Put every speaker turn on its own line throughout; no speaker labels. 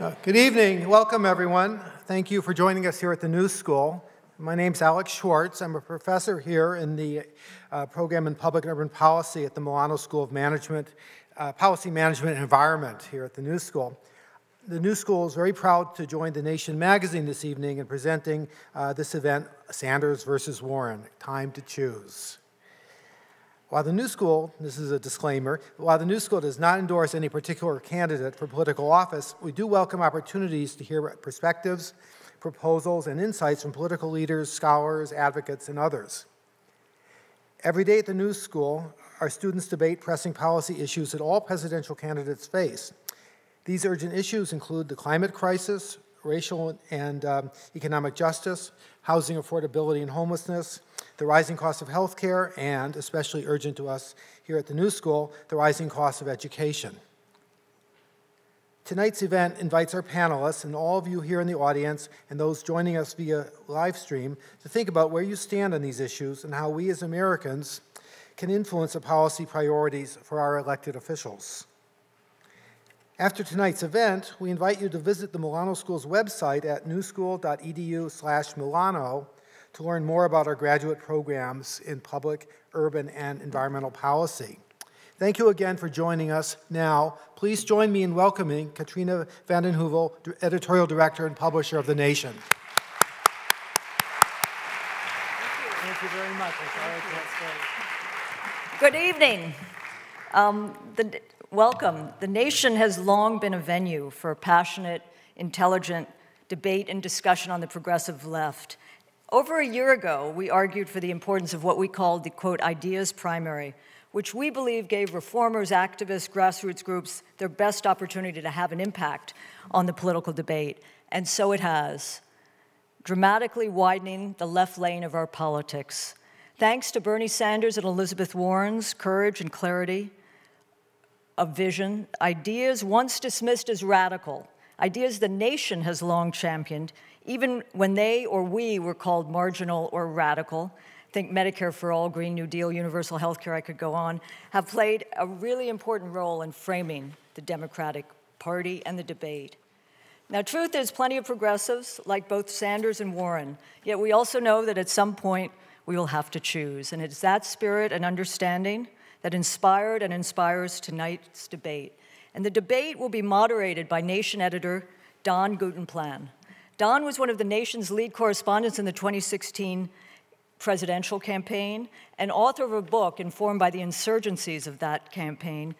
Uh, good evening. Welcome, everyone. Thank you for joining us here at the New School. My name is Alex Schwartz. I'm a professor here in the uh, program in public and urban policy at the Milano School of Management, uh, Policy Management and Environment here at the New School. The New School is very proud to join The Nation magazine this evening in presenting uh, this event, Sanders versus Warren, Time to Choose. While the New School, this is a disclaimer, while the New School does not endorse any particular candidate for political office, we do welcome opportunities to hear perspectives, proposals, and insights from political leaders, scholars, advocates, and others. Every day at the New School, our students debate pressing policy issues that all presidential candidates face. These urgent issues include the climate crisis, racial and um, economic justice, housing affordability and homelessness, the rising cost of health care, and, especially urgent to us here at the New School, the rising cost of education. Tonight's event invites our panelists and all of you here in the audience and those joining us via live stream to think about where you stand on these issues and how we as Americans can influence the policy priorities for our elected officials. After tonight's event, we invite you to visit the Milano School's website at newschool.edu slash Milano to learn more about our graduate programs in public, urban, and environmental policy. Thank you again for joining us. Now, please join me in welcoming Katrina vanden Heuvel, Editorial Director and Publisher of The Nation.
Thank you very much.
Good evening. Um, the, welcome. The Nation has long been a venue for passionate, intelligent debate and discussion on the progressive left. Over a year ago, we argued for the importance of what we called the quote, ideas primary, which we believe gave reformers, activists, grassroots groups their best opportunity to have an impact on the political debate. And so it has, dramatically widening the left lane of our politics. Thanks to Bernie Sanders and Elizabeth Warren's courage and clarity of vision, ideas once dismissed as radical, ideas the nation has long championed, even when they or we were called marginal or radical, think Medicare for All, Green New Deal, universal health care, I could go on, have played a really important role in framing the Democratic Party and the debate. Now, truth is, plenty of progressives like both Sanders and Warren, yet we also know that at some point we will have to choose. And it's that spirit and understanding that inspired and inspires tonight's debate. And the debate will be moderated by Nation editor Don Guttenplan. Don was one of the nation's lead correspondents in the 2016 presidential campaign and author of a book informed by the insurgencies of that campaign,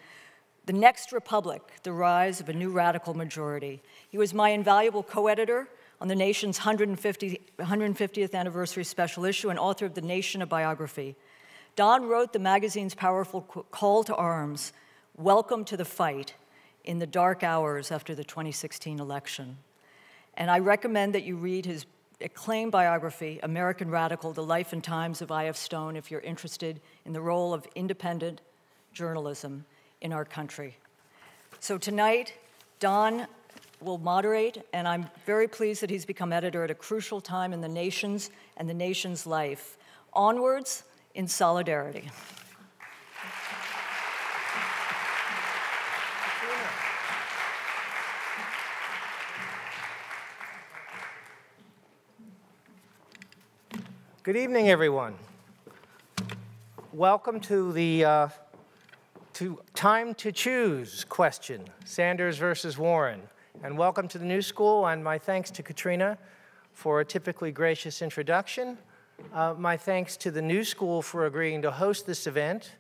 The Next Republic The Rise of a New Radical Majority. He was my invaluable co editor on the nation's 150, 150th anniversary special issue and author of The Nation, a biography. Don wrote the magazine's powerful call to arms Welcome to the fight in the dark hours after the 2016 election. And I recommend that you read his acclaimed biography, American Radical The Life and Times of I.F. Stone, if you're interested in the role of independent journalism in our country. So tonight, Don will moderate, and I'm very pleased that he's become editor at a crucial time in the nation's and the nation's life. Onwards in solidarity.
Good evening, everyone. Welcome to the uh, to time to choose question, Sanders versus Warren. And welcome to the new school, and my thanks to Katrina for a typically gracious introduction. Uh, my thanks to the new school for agreeing to host this event,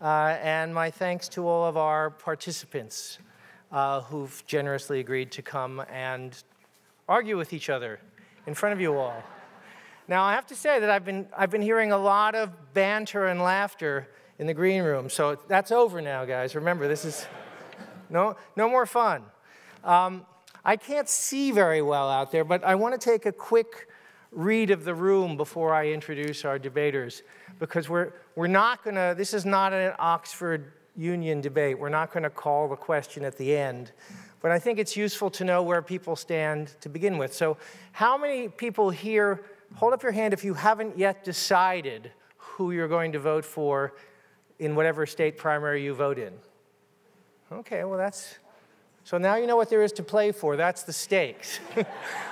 uh, and my thanks to all of our participants uh, who've generously agreed to come and argue with each other in front of you all. Now, I have to say that I've been, I've been hearing a lot of banter and laughter in the green room, so that's over now, guys. Remember, this is no, no more fun. Um, I can't see very well out there, but I want to take a quick read of the room before I introduce our debaters, because we're, we're not going to, this is not an Oxford Union debate. We're not going to call the question at the end. But I think it's useful to know where people stand to begin with. So, how many people here hold up your hand if you haven't yet decided who you're going to vote for in whatever state primary you vote in. Okay, well, that's, So now you know what there is to play for. That's the stakes.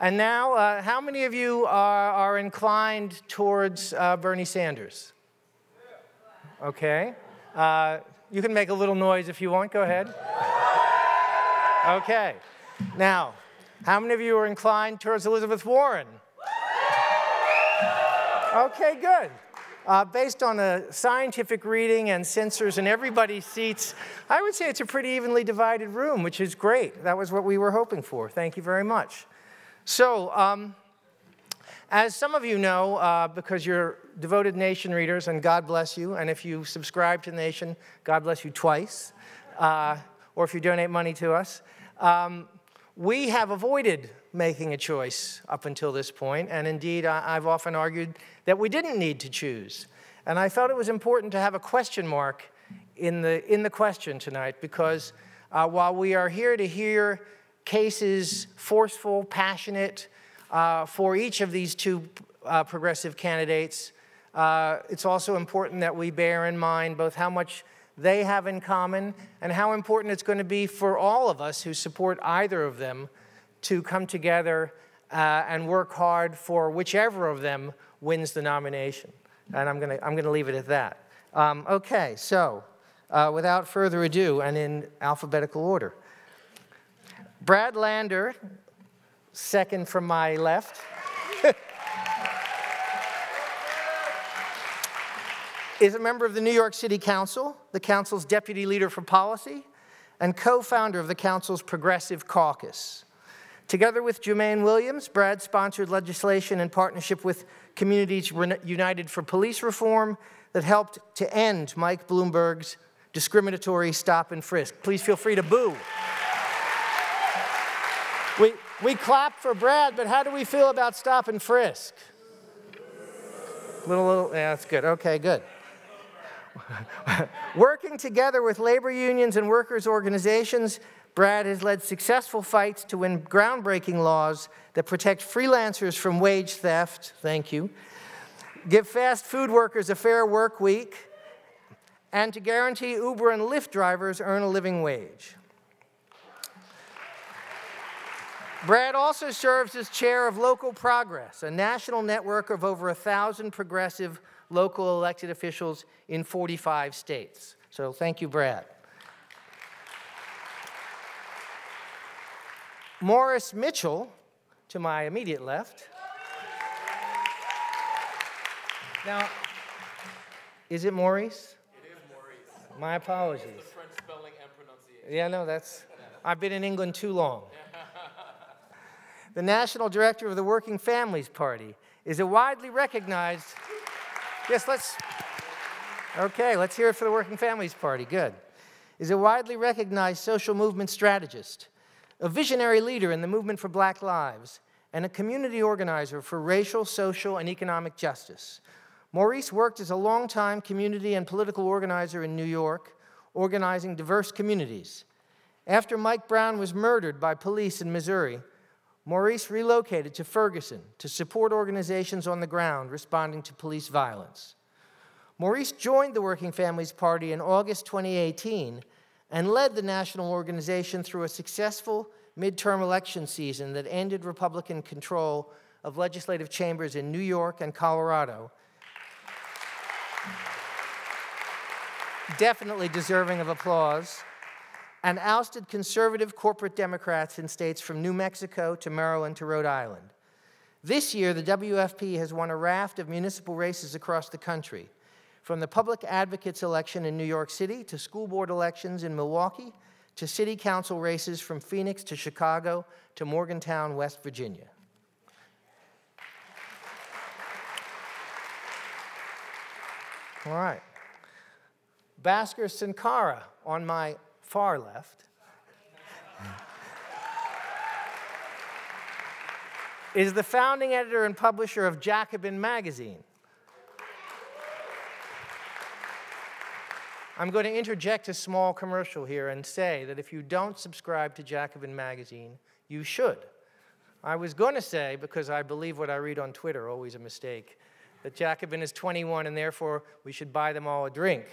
and now, uh, how many of you are, are inclined towards uh, Bernie Sanders? Okay. Uh, you can make a little noise if you want. Go ahead. Okay. Now, how many of you are inclined towards Elizabeth Warren? Okay, good. Uh, based on a scientific reading and sensors in everybody's seats, I would say it's a pretty evenly divided room, which is great. That was what we were hoping for. Thank you very much. So, um, as some of you know, uh, because you're devoted Nation readers, and God bless you, and if you subscribe to Nation, God bless you twice, uh, or if you donate money to us, um, we have avoided making a choice up until this point, and indeed, I've often argued that we didn't need to choose. And I felt it was important to have a question mark in the, in the question tonight because uh, while we are here to hear cases, forceful, passionate, uh, for each of these two uh, progressive candidates, uh, it's also important that we bear in mind both how much they have in common and how important it's going to be for all of us who support either of them to come together uh, and work hard for whichever of them wins the nomination. And I'm going to I'm going to leave it at that. Um, okay, so uh, without further ado, and in alphabetical order, Brad Lander, second from my left. is a member of the New York City Council, the Council's deputy leader for policy, and co founder of the Council's Progressive Caucus. Together with Jumaane Williams, Brad sponsored legislation in partnership with Communities United for Police Reform that helped to end Mike Bloomberg's discriminatory stop and frisk. Please feel free to boo. We, we clap for Brad, but how do we feel about stop and frisk? Little, little, yeah, that's good. Okay, good. Working together with labor unions and workers' organizations, Brad has led successful fights to win groundbreaking laws that protect freelancers from wage theft, thank you, give fast food workers a fair work week, and to guarantee Uber and Lyft drivers earn a living wage. Brad also serves as chair of Local Progress, a national network of over a thousand progressive local elected officials in 45 states. So thank you, Brad. Morris Mitchell, to my immediate left. Now, is it Maurice?
It is Maurice.
My apologies.
It's the French spelling and pronunciation.
Yeah, no, that's. I've been in England too long. The national director of the Working Families Party is a widely recognized Yes, let's. Okay, let's hear it for the Working Families Party. Good. Is a widely recognized social movement strategist, a visionary leader in the movement for Black Lives, and a community organizer for racial, social, and economic justice. Maurice worked as a longtime community and political organizer in New York, organizing diverse communities. After Mike Brown was murdered by police in Missouri, Maurice relocated to Ferguson to support organizations on the ground responding to police violence. Maurice joined the Working Families Party in August 2018 and led the national organization through a successful midterm election season that ended Republican control of legislative chambers in New York and Colorado. Definitely deserving of applause and ousted conservative corporate Democrats in states from New Mexico to Maryland to Rhode Island. This year, the WFP has won a raft of municipal races across the country, from the public advocates election in New York City to school board elections in Milwaukee to city council races from Phoenix to Chicago to Morgantown, West Virginia. All right. Bhaskar Sunkara on my far left, is the founding editor and publisher of Jacobin Magazine. I'm going to interject a small commercial here and say that if you don't subscribe to Jacobin Magazine, you should. I was going to say, because I believe what I read on Twitter, always a mistake, that Jacobin is 21 and therefore we should buy them all a drink.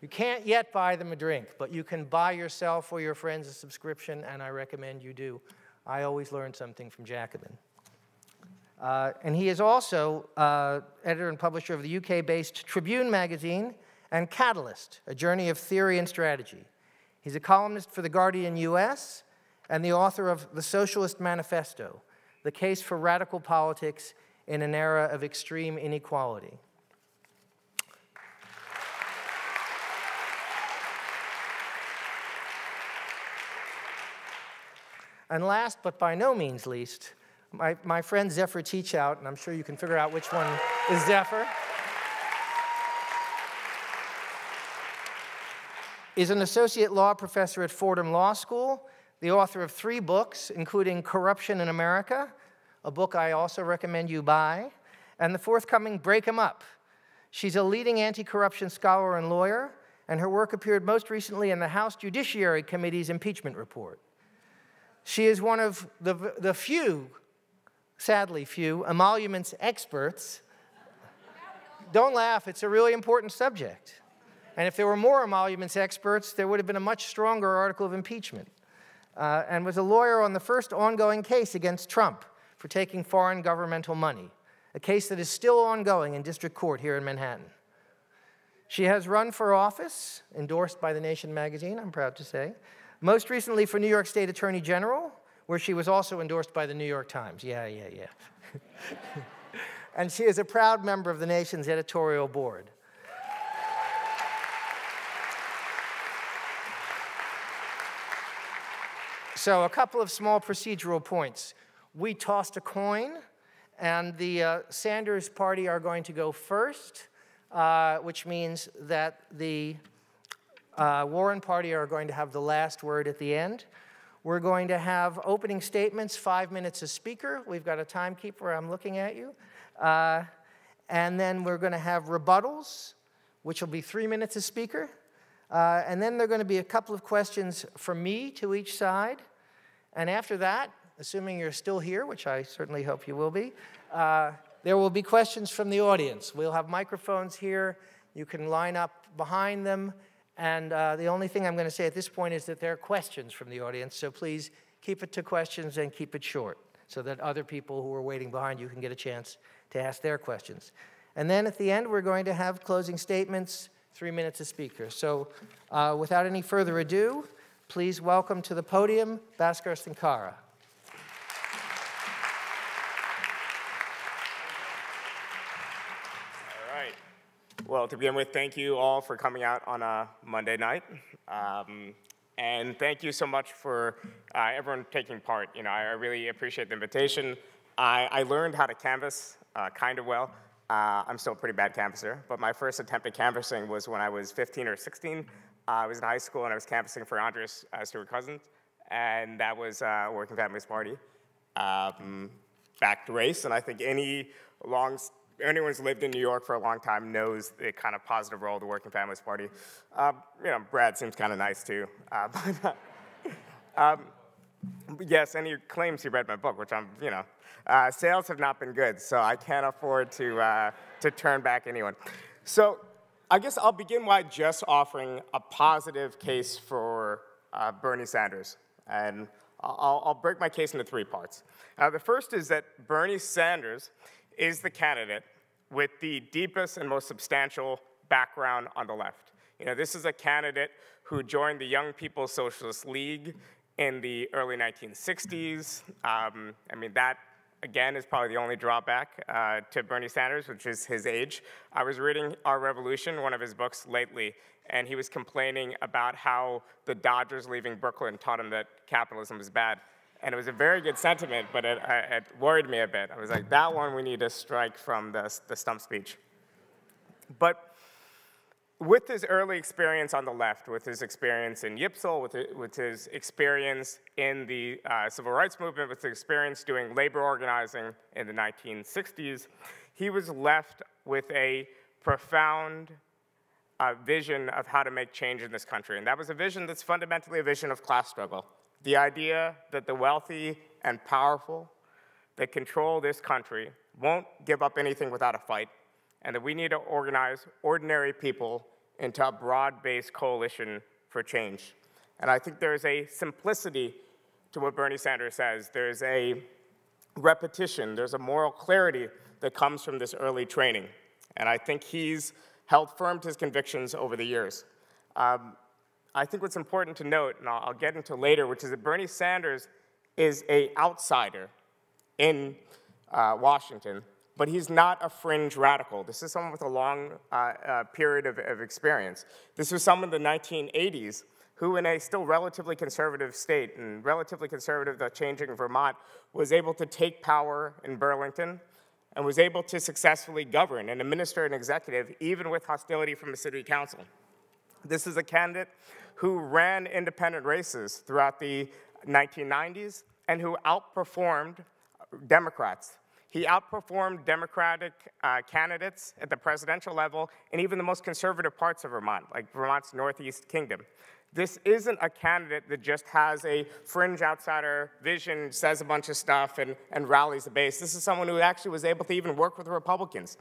You can't yet buy them a drink, but you can buy yourself or your friends a subscription, and I recommend you do. I always learn something from Jacobin. Uh, and he is also uh, editor and publisher of the UK based Tribune magazine and Catalyst, a journal of theory and strategy. He's a columnist for The Guardian US and the author of The Socialist Manifesto The Case for Radical Politics in an Era of Extreme Inequality. And last but by no means least, my, my friend Zephyr Teachout, and I'm sure you can figure out which one is Zephyr, is an associate law professor at Fordham Law School, the author of three books, including Corruption in America, a book I also recommend you buy, and the forthcoming Break 'em Up. She's a leading anti corruption scholar and lawyer, and her work appeared most recently in the House Judiciary Committee's impeachment report. She is one of the, the few sadly few, emoluments experts. Don't laugh, it's a really important subject. And if there were more emoluments experts, there would have been a much stronger article of impeachment. Uh, and was a lawyer on the first ongoing case against Trump for taking foreign governmental money, a case that is still ongoing in district court here in Manhattan. She has run for office, endorsed by The Nation magazine, I'm proud to say, most recently for New York State Attorney General, where she was also endorsed by the New York Times. Yeah, yeah, yeah. and she is a proud member of the nation's editorial board. So, a couple of small procedural points. We tossed a coin, and the uh, Sanders party are going to go first, uh, which means that the uh, Warren party are going to have the last word at the end. We're going to have opening statements, five minutes a speaker. We've got a timekeeper, I'm looking at you. Uh, and then we're going to have rebuttals, which will be three minutes a speaker. Uh, and then there are going to be a couple of questions from me to each side. And after that, assuming you're still here, which I certainly hope you will be, uh, there will be questions from the audience. We'll have microphones here. You can line up behind them and uh, the only thing I'm going to say at this point is that there are questions from the audience, so please keep it to questions and keep it short so that other people who are waiting behind you can get a chance to ask their questions. And then at the end, we're going to have closing statements, three minutes a speaker. So uh, without any further ado, please welcome to the podium Bhaskar Sunkara.
Well, to begin with, thank you all for coming out on a Monday night. Um, and thank you so much for uh, everyone taking part. You know, I really appreciate the invitation. I, I learned how to canvas uh, kind of well. Uh, I'm still a pretty bad canvasser, but my first attempt at canvassing was when I was 15 or 16. Uh, I was in high school and I was canvassing for Andrea uh, Stewart Cousins, and that was uh, Working Families Party. Um, backed race, and I think any long anyone who's lived in New York for a long time knows the kind of positive role of the Working Families Party. Uh, you know, Brad seems kind of nice too. Uh, but, um, yes, and he claims he read my book, which I'm, you know, uh, sales have not been good, so I can't afford to, uh, to turn back anyone. So I guess I'll begin by just offering a positive case for uh, Bernie Sanders. And I'll, I'll, break my case into three parts. Uh, the first is that Bernie Sanders is the candidate with the deepest and most substantial background on the left. You know, this is a candidate who joined the Young People's Socialist League in the early 1960s. Um, I mean, that again is probably the only drawback uh, to Bernie Sanders, which is his age. I was reading Our Revolution, one of his books lately, and he was complaining about how the Dodgers leaving Brooklyn taught him that capitalism is bad. And it was a very good sentiment, but it, it, worried me a bit. I was like, that one we need to strike from the, the stump speech. But with his early experience on the left, with his experience in YPSL, with, with his experience in the uh, civil rights movement, with his experience doing labor organizing in the 1960s, he was left with a profound uh, vision of how to make change in this country. And that was a vision that's fundamentally a vision of class struggle. The idea that the wealthy and powerful that control this country won't give up anything without a fight, and that we need to organize ordinary people into a broad-based coalition for change. And I think there's a simplicity to what Bernie Sanders says. There's a repetition, there's a moral clarity that comes from this early training. And I think he's held firm to his convictions over the years. Um, I think what's important to note, and I'll, I'll get into later, which is that Bernie Sanders is a outsider in uh, Washington, but he's not a fringe radical. This is someone with a long uh, uh, period of, of experience. This was someone in the 1980s who, in a still relatively conservative state and relatively conservative, the changing Vermont, was able to take power in Burlington and was able to successfully govern and administer an executive, even with hostility from the city council. This is a candidate who ran independent races throughout the 1990s and who outperformed Democrats. He outperformed Democratic uh, candidates at the presidential level and even the most conservative parts of Vermont, like Vermont's Northeast Kingdom. This isn't a candidate that just has a fringe outsider vision, says a bunch of stuff, and, and rallies the base. This is someone who actually was able to even work with Republicans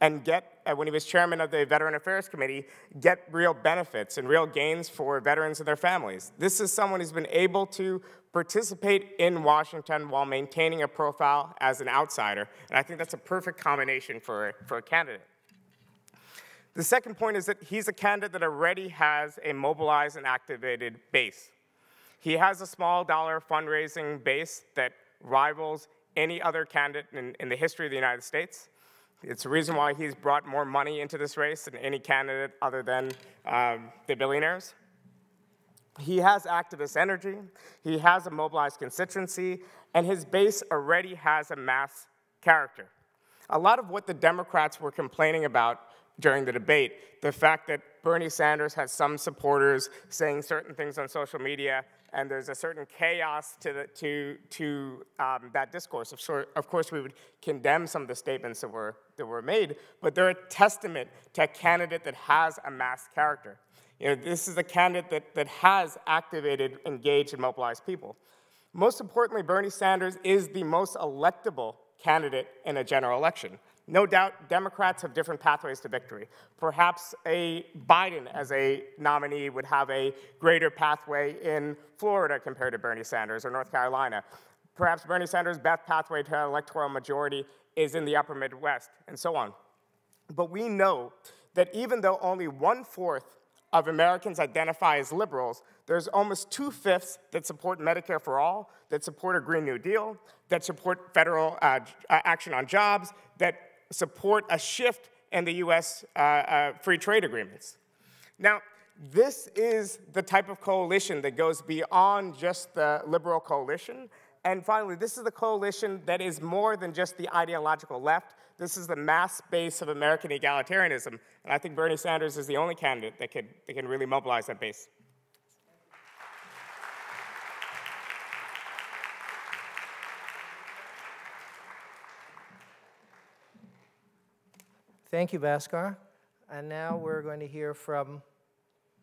and get, Uh, when he was chairman of the Veteran Affairs Committee, get real benefits and real gains for veterans and their families. This is someone who's been able to participate in Washington while maintaining a profile as an outsider. And I think that's a perfect combination for, for a candidate. The second point is that he's a candidate that already has a mobilized and activated base. He has a small dollar fundraising base that rivals any other candidate in, in the history of the United States. It's the reason why he's brought more money into this race than any candidate other than um, the billionaires. He has activist energy, he has a mobilized constituency, and his base already has a mass character. A lot of what the Democrats were complaining about during the debate, the fact that Bernie Sanders has some supporters saying certain things on social media, and there's a certain chaos to, the, to, to um, that discourse. Of, sort, of course, we would condemn some of the statements that were, that were made, but they're a testament to a candidate that has a mass character. You know, this is a candidate that, that has activated, engaged, and mobilized people. Most importantly, Bernie Sanders is the most electable candidate in a general election. No doubt Democrats have different pathways to victory. Perhaps a Biden as a nominee would have a greater pathway in Florida compared to Bernie Sanders or North Carolina. Perhaps Bernie Sanders' best pathway to an electoral majority is in the upper Midwest, and so on. But we know that even though only one fourth of Americans identify as liberals, there's almost two fifths that support Medicare for all, that support a Green New Deal, that support federal uh, action on jobs, that support a shift in the US uh, uh, free trade agreements. Now, this is the type of coalition that goes beyond just the liberal coalition. And finally, this is the coalition that is more than just the ideological left. This is the mass base of American egalitarianism. And I think Bernie Sanders is the only candidate that can, that can really mobilize that base.
Thank you, Bhaskar. And now we're going to hear from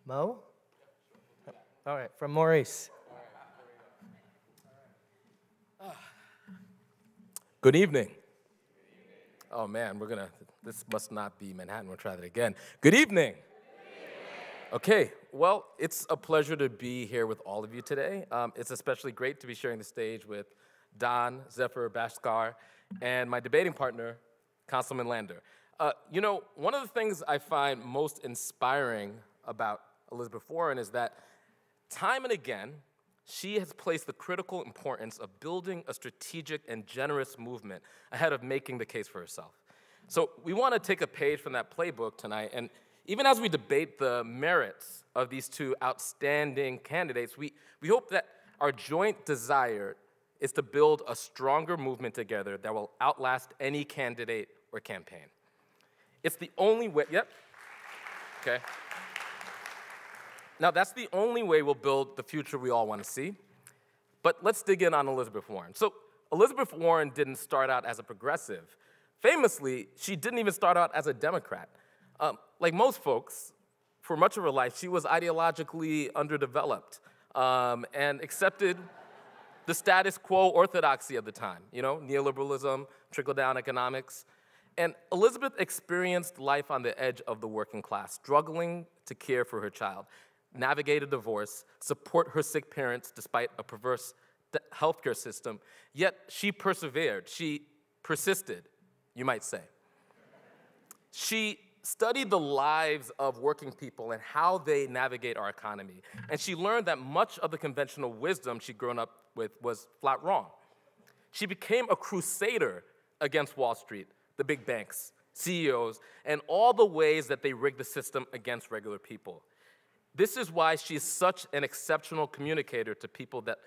Mo? All right, from Maurice.
Good evening. Oh man, we're gonna, this must not be Manhattan. We'll try that again. Good evening. Okay, well, it's a pleasure to be here with all of you today. Um, it's especially great to be sharing the stage with Don, Zephyr, Bhaskar, and my debating partner, Councilman Lander. Uh, you know, one of the things I find most inspiring about Elizabeth Warren is that time and again, she has placed the critical importance of building a strategic and generous movement ahead of making the case for herself. So we want to take a page from that playbook tonight, and even as we debate the merits of these two outstanding candidates, we, we hope that our joint desire is to build a stronger movement together that will outlast any candidate or campaign. It's the only way, yep. Okay. Now, that's the only way we'll build the future we all want to see. But let's dig in on Elizabeth Warren. So, Elizabeth Warren didn't start out as a progressive. Famously, she didn't even start out as a Democrat. Um, like most folks, for much of her life, she was ideologically underdeveloped um, and accepted the status quo orthodoxy of the time, you know, neoliberalism, trickle down economics. And Elizabeth experienced life on the edge of the working class, struggling to care for her child, navigate a divorce, support her sick parents despite a perverse healthcare system. Yet she persevered. She persisted, you might say. She studied the lives of working people and how they navigate our economy. And she learned that much of the conventional wisdom she'd grown up with was flat wrong. She became a crusader against Wall Street, the big banks, CEOs, and all the ways that they rig the system against regular people. This is why she's such an exceptional communicator to people that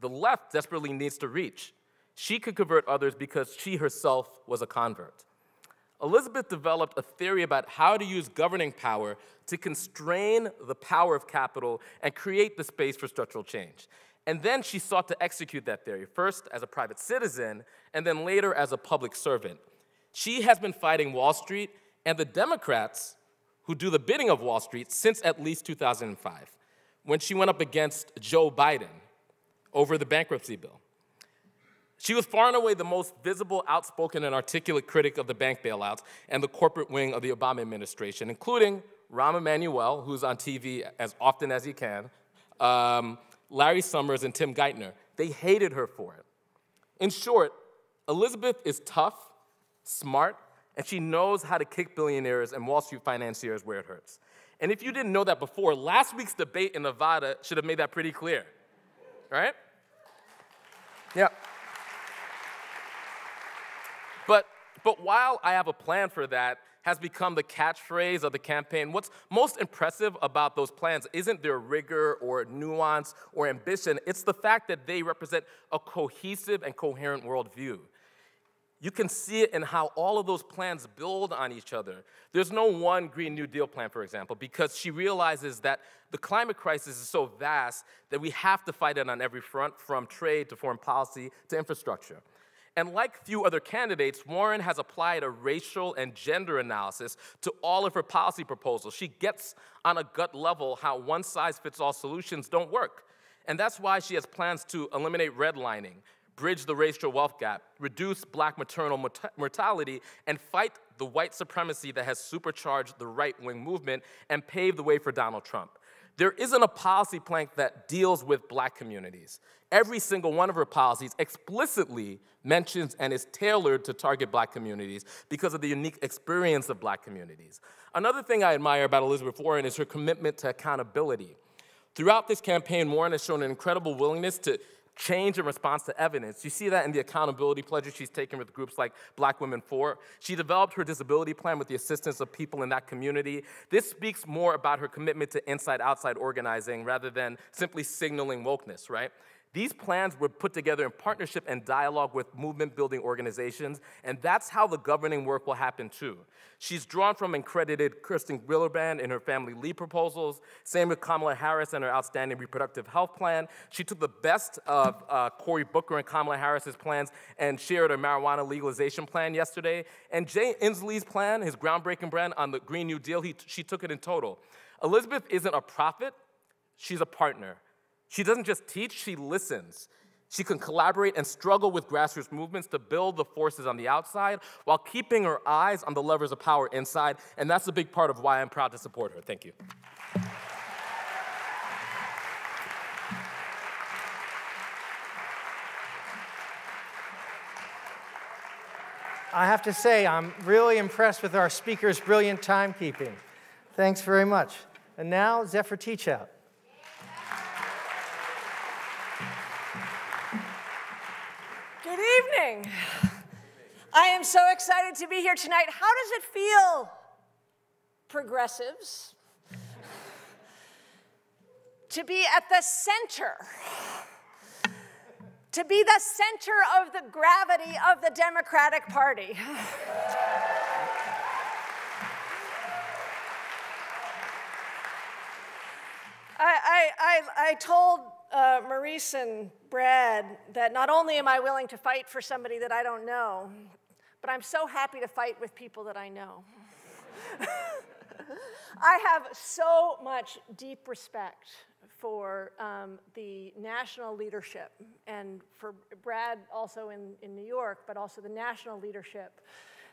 the left desperately needs to reach. She could convert others because she herself was a convert. Elizabeth developed a theory about how to use governing power to constrain the power of capital and create the space for structural change. And then she sought to execute that theory, first as a private citizen, and then later as a public servant. She has been fighting Wall Street and the Democrats who do the bidding of Wall Street since at least 2005, when she went up against Joe Biden over the bankruptcy bill. She was far and away the most visible, outspoken, and articulate critic of the bank bailouts and the corporate wing of the Obama administration, including Rahm Emanuel, who's on TV as often as he can, um, Larry Summers, and Tim Geithner. They hated her for it. In short, Elizabeth is tough, smart, and she knows how to kick billionaires and Wall Street financiers where it hurts. And if you didn't know that before, last week's debate in Nevada should have made that pretty clear, right? Yeah. But, but while I have a plan for that, has become the catchphrase of the campaign. What's most impressive about those plans isn't their rigor or nuance or ambition, it's the fact that they represent a cohesive and coherent worldview. You can see it in how all of those plans build on each other. There's no one Green New Deal plan, for example, because she realizes that the climate crisis is so vast that we have to fight it on every front, from trade to foreign policy to infrastructure. And like few other candidates, Warren has applied a racial and gender analysis to all of her policy proposals. She gets on a gut level how one size fits all solutions don't work. And that's why she has plans to eliminate redlining, bridge the racial wealth gap, reduce black maternal mortality, and fight the white supremacy that has supercharged the right wing movement and paved the way for Donald Trump. There isn't a policy plank that deals with black communities. Every single one of her policies explicitly mentions and is tailored to target black communities because of the unique experience of black communities. Another thing I admire about Elizabeth Warren is her commitment to accountability. Throughout this campaign, Warren has shown an incredible willingness to change in response to evidence. You see that in the accountability pledges she's taken with groups like Black Women For. She developed her disability plan with the assistance of people in that community. This speaks more about her commitment to inside outside organizing rather than simply signaling wokeness, right? These plans were put together in partnership and dialogue with movement building organizations, and that's how the governing work will happen too. She's drawn from accredited Kirsten Gillibrand in her family leave proposals, same with Kamala Harris and her outstanding reproductive health plan. She took the best of uh, Cory Booker and Kamala Harris's plans and shared a marijuana legalization plan yesterday. And Jay Inslee's plan, his groundbreaking plan on the Green New Deal, he, she took it in total. Elizabeth isn't a prophet, she's a partner. She doesn't just teach, she listens. She can collaborate and struggle with grassroots movements to build the forces on the outside while keeping her eyes on the levers of power inside. And that's a big part of why I'm proud to support her. Thank you.
I have to say, I'm really impressed with our speaker's brilliant timekeeping. Thanks very much. And now, Zephyr Teachout.
Evening. I am so excited to be here tonight. How does it feel, progressives, to be at the center? To be the center of the gravity of the Democratic Party. I, I, I, I told uh, Maurice and Brad that not only am I willing to fight for somebody that I don't know, but I'm so happy to fight with people that I know. I have so much deep respect for um, the national leadership and for Brad also in, in New York, but also the national leadership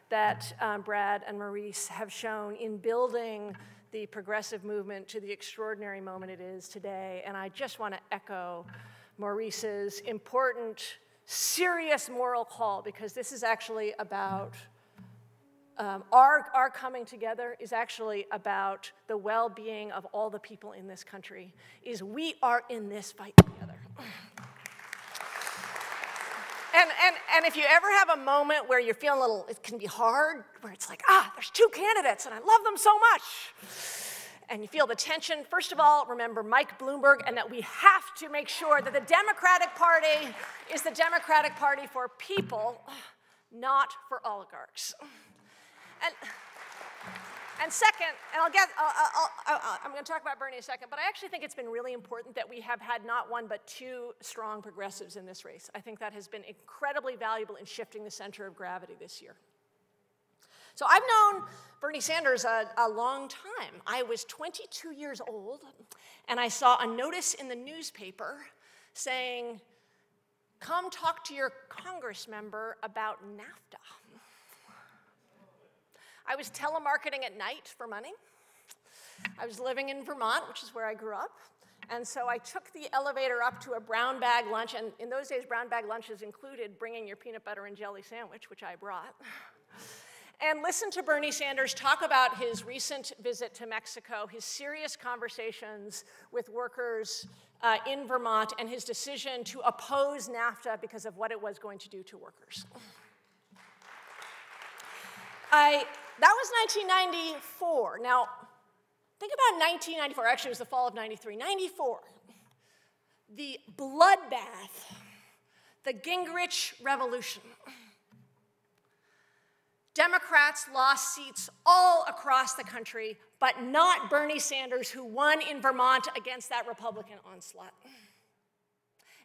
that um, Brad and Maurice have shown in building the progressive movement to the extraordinary moment it is today. And I just want to echo Maurice's important, serious moral call because this is actually about um, our, our coming together is actually about the well-being of all the people in this country is we are in this fight together and, and, and if you ever have a moment where you're feeling a little, it can be hard, where it's like, ah, there's two candidates and I love them so much. And you feel the tension. First of all, remember Mike Bloomberg and that we have to make sure that the Democratic Party is the Democratic Party for people, not for oligarchs. And, and second, and I'll get, i am going to talk about Bernie in a second, but I actually think it's been really important that we have had not one but two strong progressives in this race. I think that has been incredibly valuable in shifting the center of gravity this year. So I've known Bernie Sanders a, a, long time. I was 22 years old, and I saw a notice in the newspaper saying, Come talk to your Congress member about NAFTA. I was telemarketing at night for money. I was living in Vermont, which is where I grew up. And so I took the elevator up to a brown bag lunch, and in those days, brown bag lunches included bringing your peanut butter and jelly sandwich, which I brought. And listened to Bernie Sanders talk about his recent visit to Mexico, his serious conversations with workers uh, in Vermont, and his decision to oppose NAFTA because of what it was going to do to workers. I that was 1994. Now, think about 1994. Actually, it was the fall of 93. 94. The bloodbath, the Gingrich Revolution. Democrats lost seats all across the country, but not Bernie Sanders, who won in Vermont against that Republican onslaught.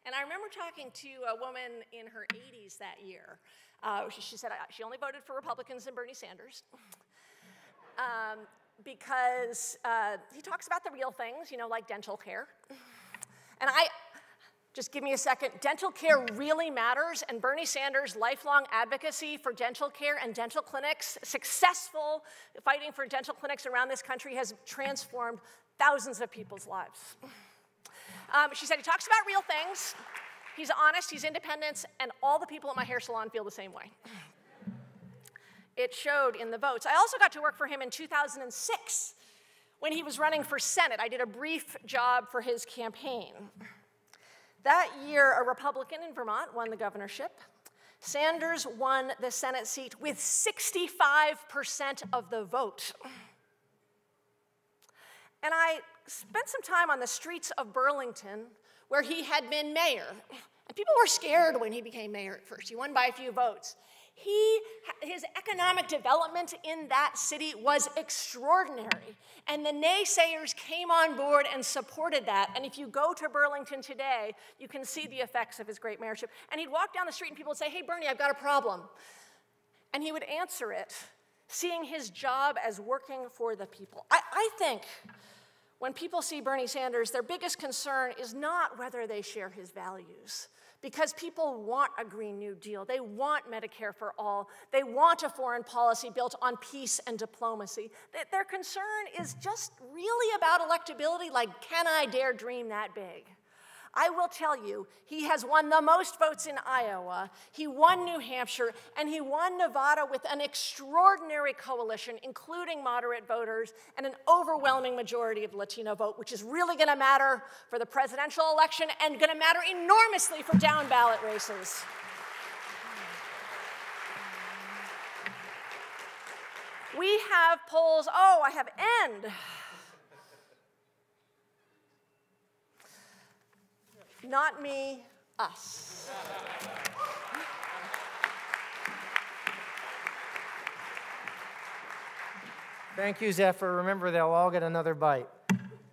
And I remember talking to a woman in her 80s that year uh, she, she, said she only voted for Republicans and Bernie Sanders. Um, because uh, he talks about the real things, you know, like dental care. And I, just give me a second. Dental care really matters, and Bernie Sanders' lifelong advocacy for dental care and dental clinics, successful fighting for dental clinics around this country, has transformed thousands of people's lives. Um, she said he talks about real things. He's honest, he's independent, and all the people at my hair salon feel the same way. It showed in the votes. I also got to work for him in 2006 when he was running for Senate. I did a brief job for his campaign. That year, a Republican in Vermont won the governorship. Sanders won the Senate seat with 65% of the vote. And I spent some time on the streets of Burlington where he had been mayor. And people were scared when he became mayor at first. He won by a few votes. He, his economic development in that city was extraordinary. And the naysayers came on board and supported that. And if you go to Burlington today, you can see the effects of his great mayorship. And he'd walk down the street and people would say, Hey, Bernie, I've got a problem. And he would answer it, seeing his job as working for the people. I, I think when people see Bernie Sanders, their biggest concern is not whether they share his values, because people want a Green New Deal. They want Medicare for all. They want a foreign policy built on peace and diplomacy. Their concern is just really about electability, like, can I dare dream that big? I will tell you, he has won the most votes in Iowa, he won New Hampshire, and he won Nevada with an extraordinary coalition, including moderate voters and an overwhelming majority of Latino vote, which is really going to matter for the presidential election and going to matter enormously for down ballot races. We have polls, oh, I have end. Not me, us.
Thank you, Zephyr. Remember, they'll all get another bite.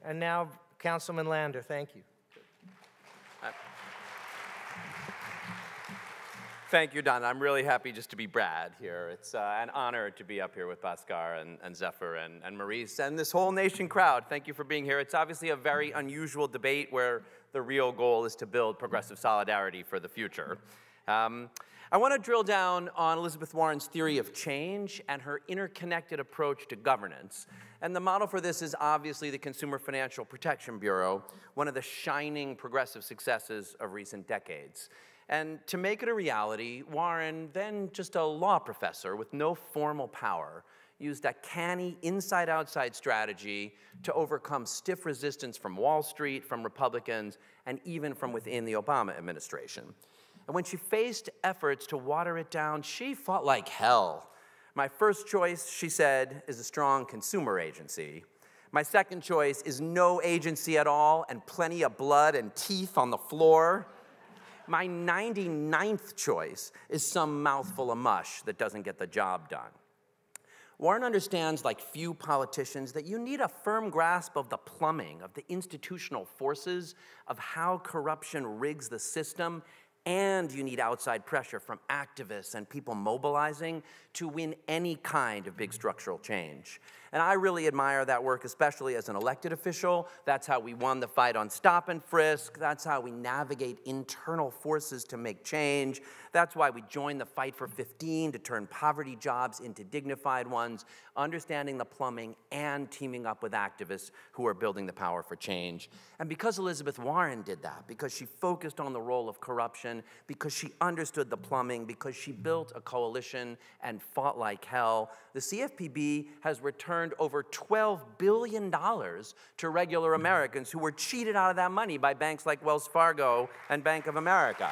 And now, Councilman Lander, thank you.
Thank you, Don. I'm really happy just to be Brad here. It's uh, an honor to be up here with Bhaskar and, and Zephyr and, and Maurice and this whole nation crowd. Thank you for being here. It's obviously a very unusual debate where the real goal is to build progressive solidarity for the future. Um, I want to drill down on Elizabeth Warren's theory of change and her interconnected approach to governance. And the model for this is obviously the Consumer Financial Protection Bureau, one of the shining progressive successes of recent decades. And to make it a reality, Warren, then just a law professor with no formal power, used a canny inside outside strategy to overcome stiff resistance from Wall Street, from Republicans, and even from within the Obama administration. And when she faced efforts to water it down, she fought like hell. My first choice, she said, is a strong consumer agency. My second choice is no agency at all and plenty of blood and teeth on the floor. My 99th choice is some mouthful of mush that doesn't get the job done. Warren understands, like few politicians, that you need a firm grasp of the plumbing, of the institutional forces, of how corruption rigs the system, and you need outside pressure from activists and people mobilizing to win any kind of big structural change. And I really admire that work, especially as an elected official. That's how we won the fight on stop and frisk. That's how we navigate internal forces to make change. That's why we joined the fight for 15 to turn poverty jobs into dignified ones, understanding the plumbing and teaming up with activists who are building the power for change. And because Elizabeth Warren did that, because she focused on the role of corruption, because she understood the plumbing, because she built a coalition and fought like hell, the CFPB has returned over $12 billion to regular Americans who were cheated out of that money by banks like Wells Fargo and Bank of America.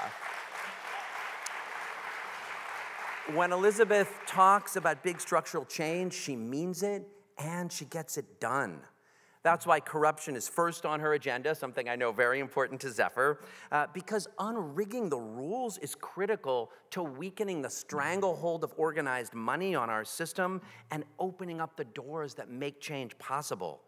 When Elizabeth talks about big structural change, she means it and she gets it done. That's why corruption is first on her agenda, something I know very important to Zephyr, uh, because unrigging the rules is critical to weakening the stranglehold of organized money on our system and opening up the doors that make change possible.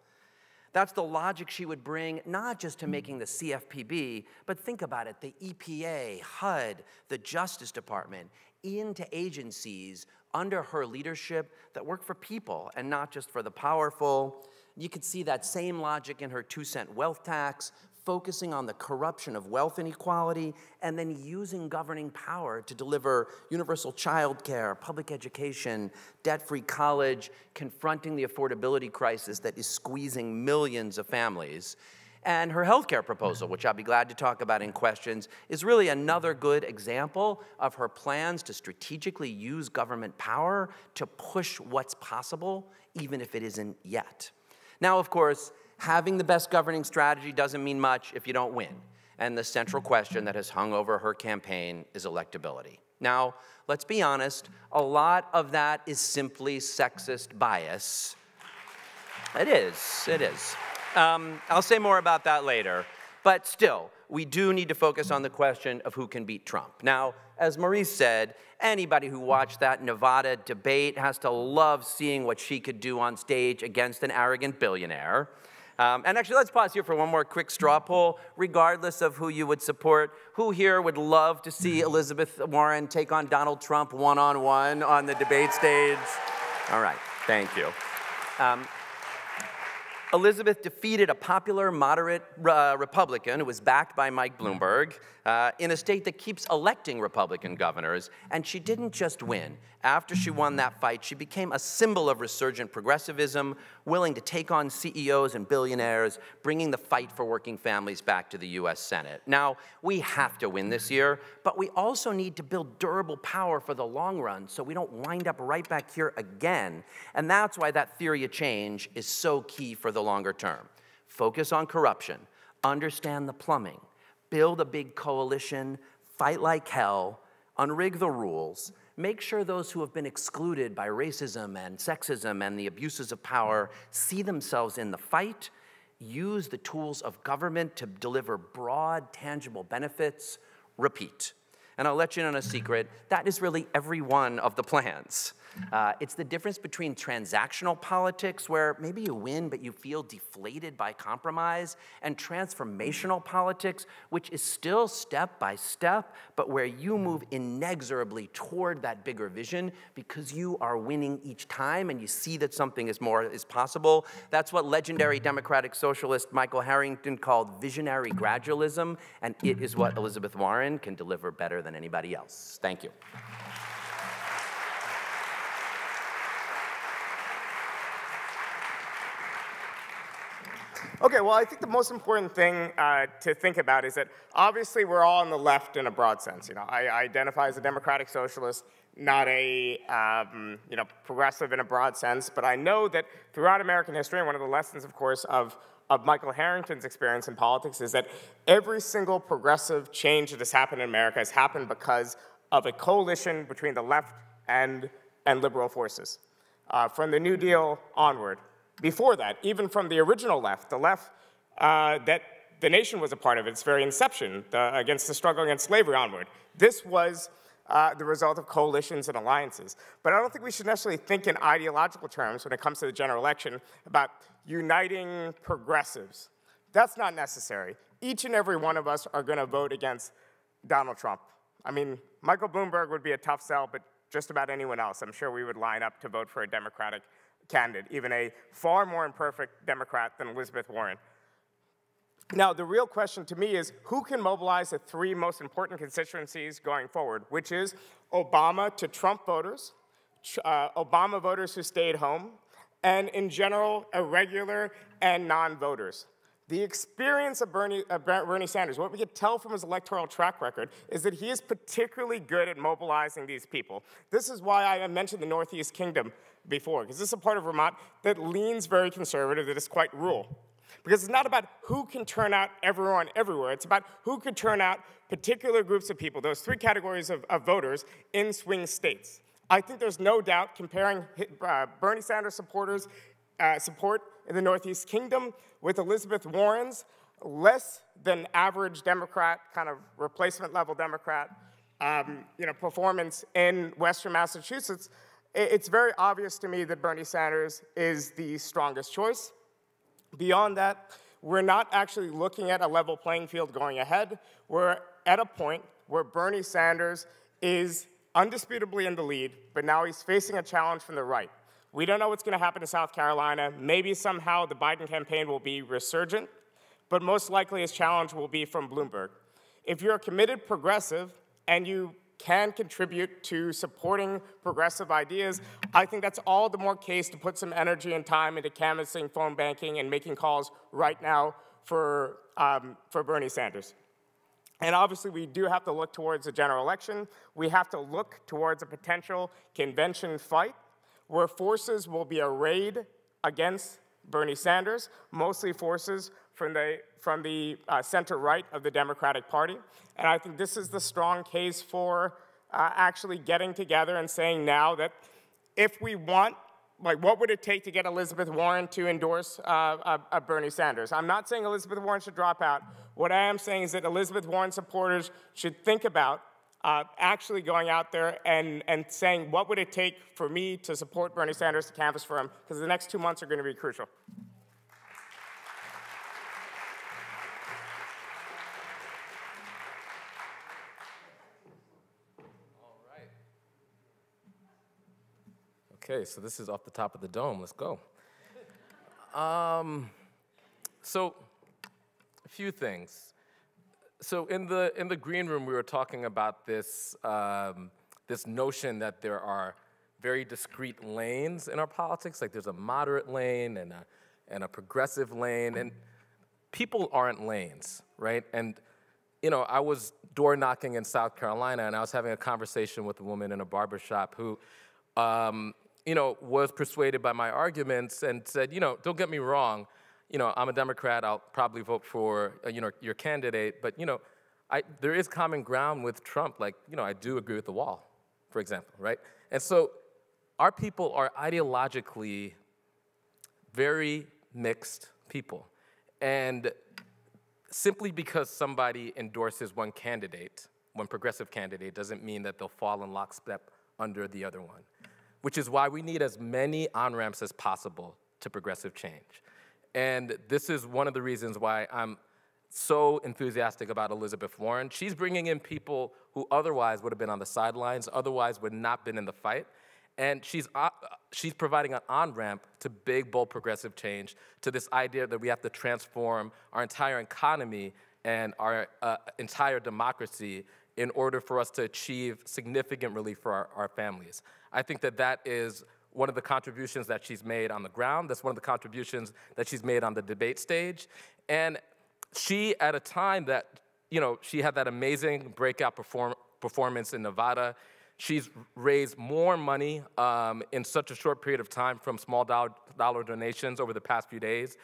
That's the logic she would bring, not just to making the CFPB, but think about it the EPA, HUD, the Justice Department, into agencies under her leadership that work for people and not just for the powerful. You could see that same logic in her two cent wealth tax, focusing on the corruption of wealth inequality, and then using governing power to deliver universal child care, public education, debt free college, confronting the affordability crisis that is squeezing millions of families. And her healthcare proposal, which I'll be glad to talk about in questions, is really another good example of her plans to strategically use government power to push what's possible, even if it isn't yet. Now, of course, having the best governing strategy doesn't mean much if you don't win. And the central question that has hung over her campaign is electability. Now, let's be honest, a lot of that is simply sexist bias. It is, it is. Um, I'll say more about that later. But still, we do need to focus on the question of who can beat Trump. Now, as Maurice said, anybody who watched that Nevada debate has to love seeing what she could do on stage against an arrogant billionaire. Um, and actually, let's pause here for one more quick straw poll. Regardless of who you would support, who here would love to see Elizabeth Warren take on Donald Trump one on one on the debate stage? All right, thank you. Um, Elizabeth defeated a popular moderate uh, Republican who was backed by Mike Bloomberg uh, in a state that keeps electing Republican governors. And she didn't just win. After she won that fight, she became a symbol of resurgent progressivism, willing to take on CEOs and billionaires, bringing the fight for working families back to the US Senate. Now, we have to win this year, but we also need to build durable power for the long run so we don't wind up right back here again. And that's why that theory of change is so key for the longer term. Focus on corruption, understand the plumbing, build a big coalition, fight like hell, unrig the rules, make sure those who have been excluded by racism and sexism and the abuses of power see themselves in the fight, use the tools of government to deliver broad, tangible benefits, repeat. And I'll let you in on a secret that is really every one of the plans. Uh, it's the difference between transactional politics, where maybe you win but you feel deflated by compromise, and transformational politics, which is still step by step, but where you move inexorably toward that bigger vision because you are winning each time and you see that something is more is possible. That's what legendary democratic socialist Michael Harrington called visionary gradualism, and it is what Elizabeth Warren can deliver better than anybody else. Thank you.
Okay, well, I think the most important thing uh, to think about is that obviously we're all on the left in a broad sense. You know, I, I identify as a democratic socialist, not a um, you know progressive in a broad sense, but I know that throughout American history, and one of the lessons, of course, of of Michael Harrington's experience in politics is that every single progressive change that has happened in America has happened because of a coalition between the left and, and liberal forces. Uh, from the New Deal onward, before that, even from the original left, the left uh, that the nation was a part of its very inception, the, against the struggle against slavery onward. This was uh, the result of coalitions and alliances. But I don't think we should necessarily think in ideological terms when it comes to the general election about uniting progressives. That's not necessary. Each and every one of us are going to vote against Donald Trump. I mean, Michael Bloomberg would be a tough sell, but just about anyone else, I'm sure we would line up to vote for a Democratic candidate, even a far more imperfect Democrat than Elizabeth Warren. Now, the real question to me is who can mobilize the three most important constituencies going forward, which is Obama to Trump voters, uh, Obama voters who stayed home, and in general, irregular and non voters. The experience of Bernie, Bernie, Sanders, what we can tell from his electoral track record, is that he is particularly good at mobilizing these people. This is why I mentioned the Northeast Kingdom before, because this is a part of Vermont that leans very conservative, that is quite rural. Because it's not about who can turn out everyone everywhere, it's about who can turn out particular groups of people, those three categories of, of voters in swing states. I think there's no doubt comparing uh, Bernie Sanders supporters' uh, support in the Northeast Kingdom with Elizabeth Warren's less than average Democrat, kind of replacement level Democrat, um, you know, performance in Western Massachusetts, it's very obvious to me that Bernie Sanders is the strongest choice. Beyond that, we're not actually looking at a level playing field going ahead. We're at a point where Bernie Sanders is undisputably in the lead, but now he's facing a challenge from the right. We don't know what's going to happen in South Carolina. Maybe somehow the Biden campaign will be resurgent, but most likely his challenge will be from Bloomberg. If you're a committed progressive and you can contribute to supporting progressive ideas, I think that's all the more case to put some energy and time into canvassing phone banking and making calls right now for, um, for Bernie Sanders. And obviously, we do have to look towards the general election. We have to look towards a potential convention fight where forces will be arrayed against Bernie Sanders, mostly forces from the, from the uh, center right of the Democratic Party. And I think this is the strong case for uh, actually getting together and saying now that if we want, like, what would it take to get Elizabeth Warren to endorse uh, uh, Bernie Sanders? I'm not saying Elizabeth Warren should drop out. What I am saying is that Elizabeth Warren supporters should think about uh, actually going out there and, and saying, what would it take for me to support Bernie Sanders to canvass for him? Because the next two months are going to be crucial.
Okay, so this is off the top of the dome. Let's go. Um, so, a few things. So in the in the green room, we were talking about this um, this notion that there are very discrete lanes in our politics. Like there's a moderate lane and a and a progressive lane, and people aren't lanes, right? And you know, I was door knocking in South Carolina, and I was having a conversation with a woman in a barber shop who um, you know, was persuaded by my arguments and said, you know, don't get me wrong, you know, I'm a Democrat, I'll probably vote for, uh, you know, your candidate, but, you know, I, there is common ground with Trump. Like, you know, I do agree with the wall, for example, right? And so our people are ideologically very mixed people. And simply because somebody endorses one candidate, one progressive candidate, doesn't mean that they'll fall in lockstep under the other one. Which is why we need as many on ramps as possible to progressive change. And this is one of the reasons why I'm so enthusiastic about Elizabeth Warren. She's bringing in people who otherwise would have been on the sidelines, otherwise would not been in the fight. And she's, uh, she's providing an on ramp to big, bold progressive change, to this idea that we have to transform our entire economy and our uh, entire democracy in order for us to achieve significant relief for our, our families. I think that that is one of the contributions that she's made on the ground. That's one of the contributions that she's made on the debate stage. And she, at a time that, you know, she had that amazing breakout perform performance in Nevada, she's raised more money um, in such a short period of time from small dollar, dollar donations over the past few days.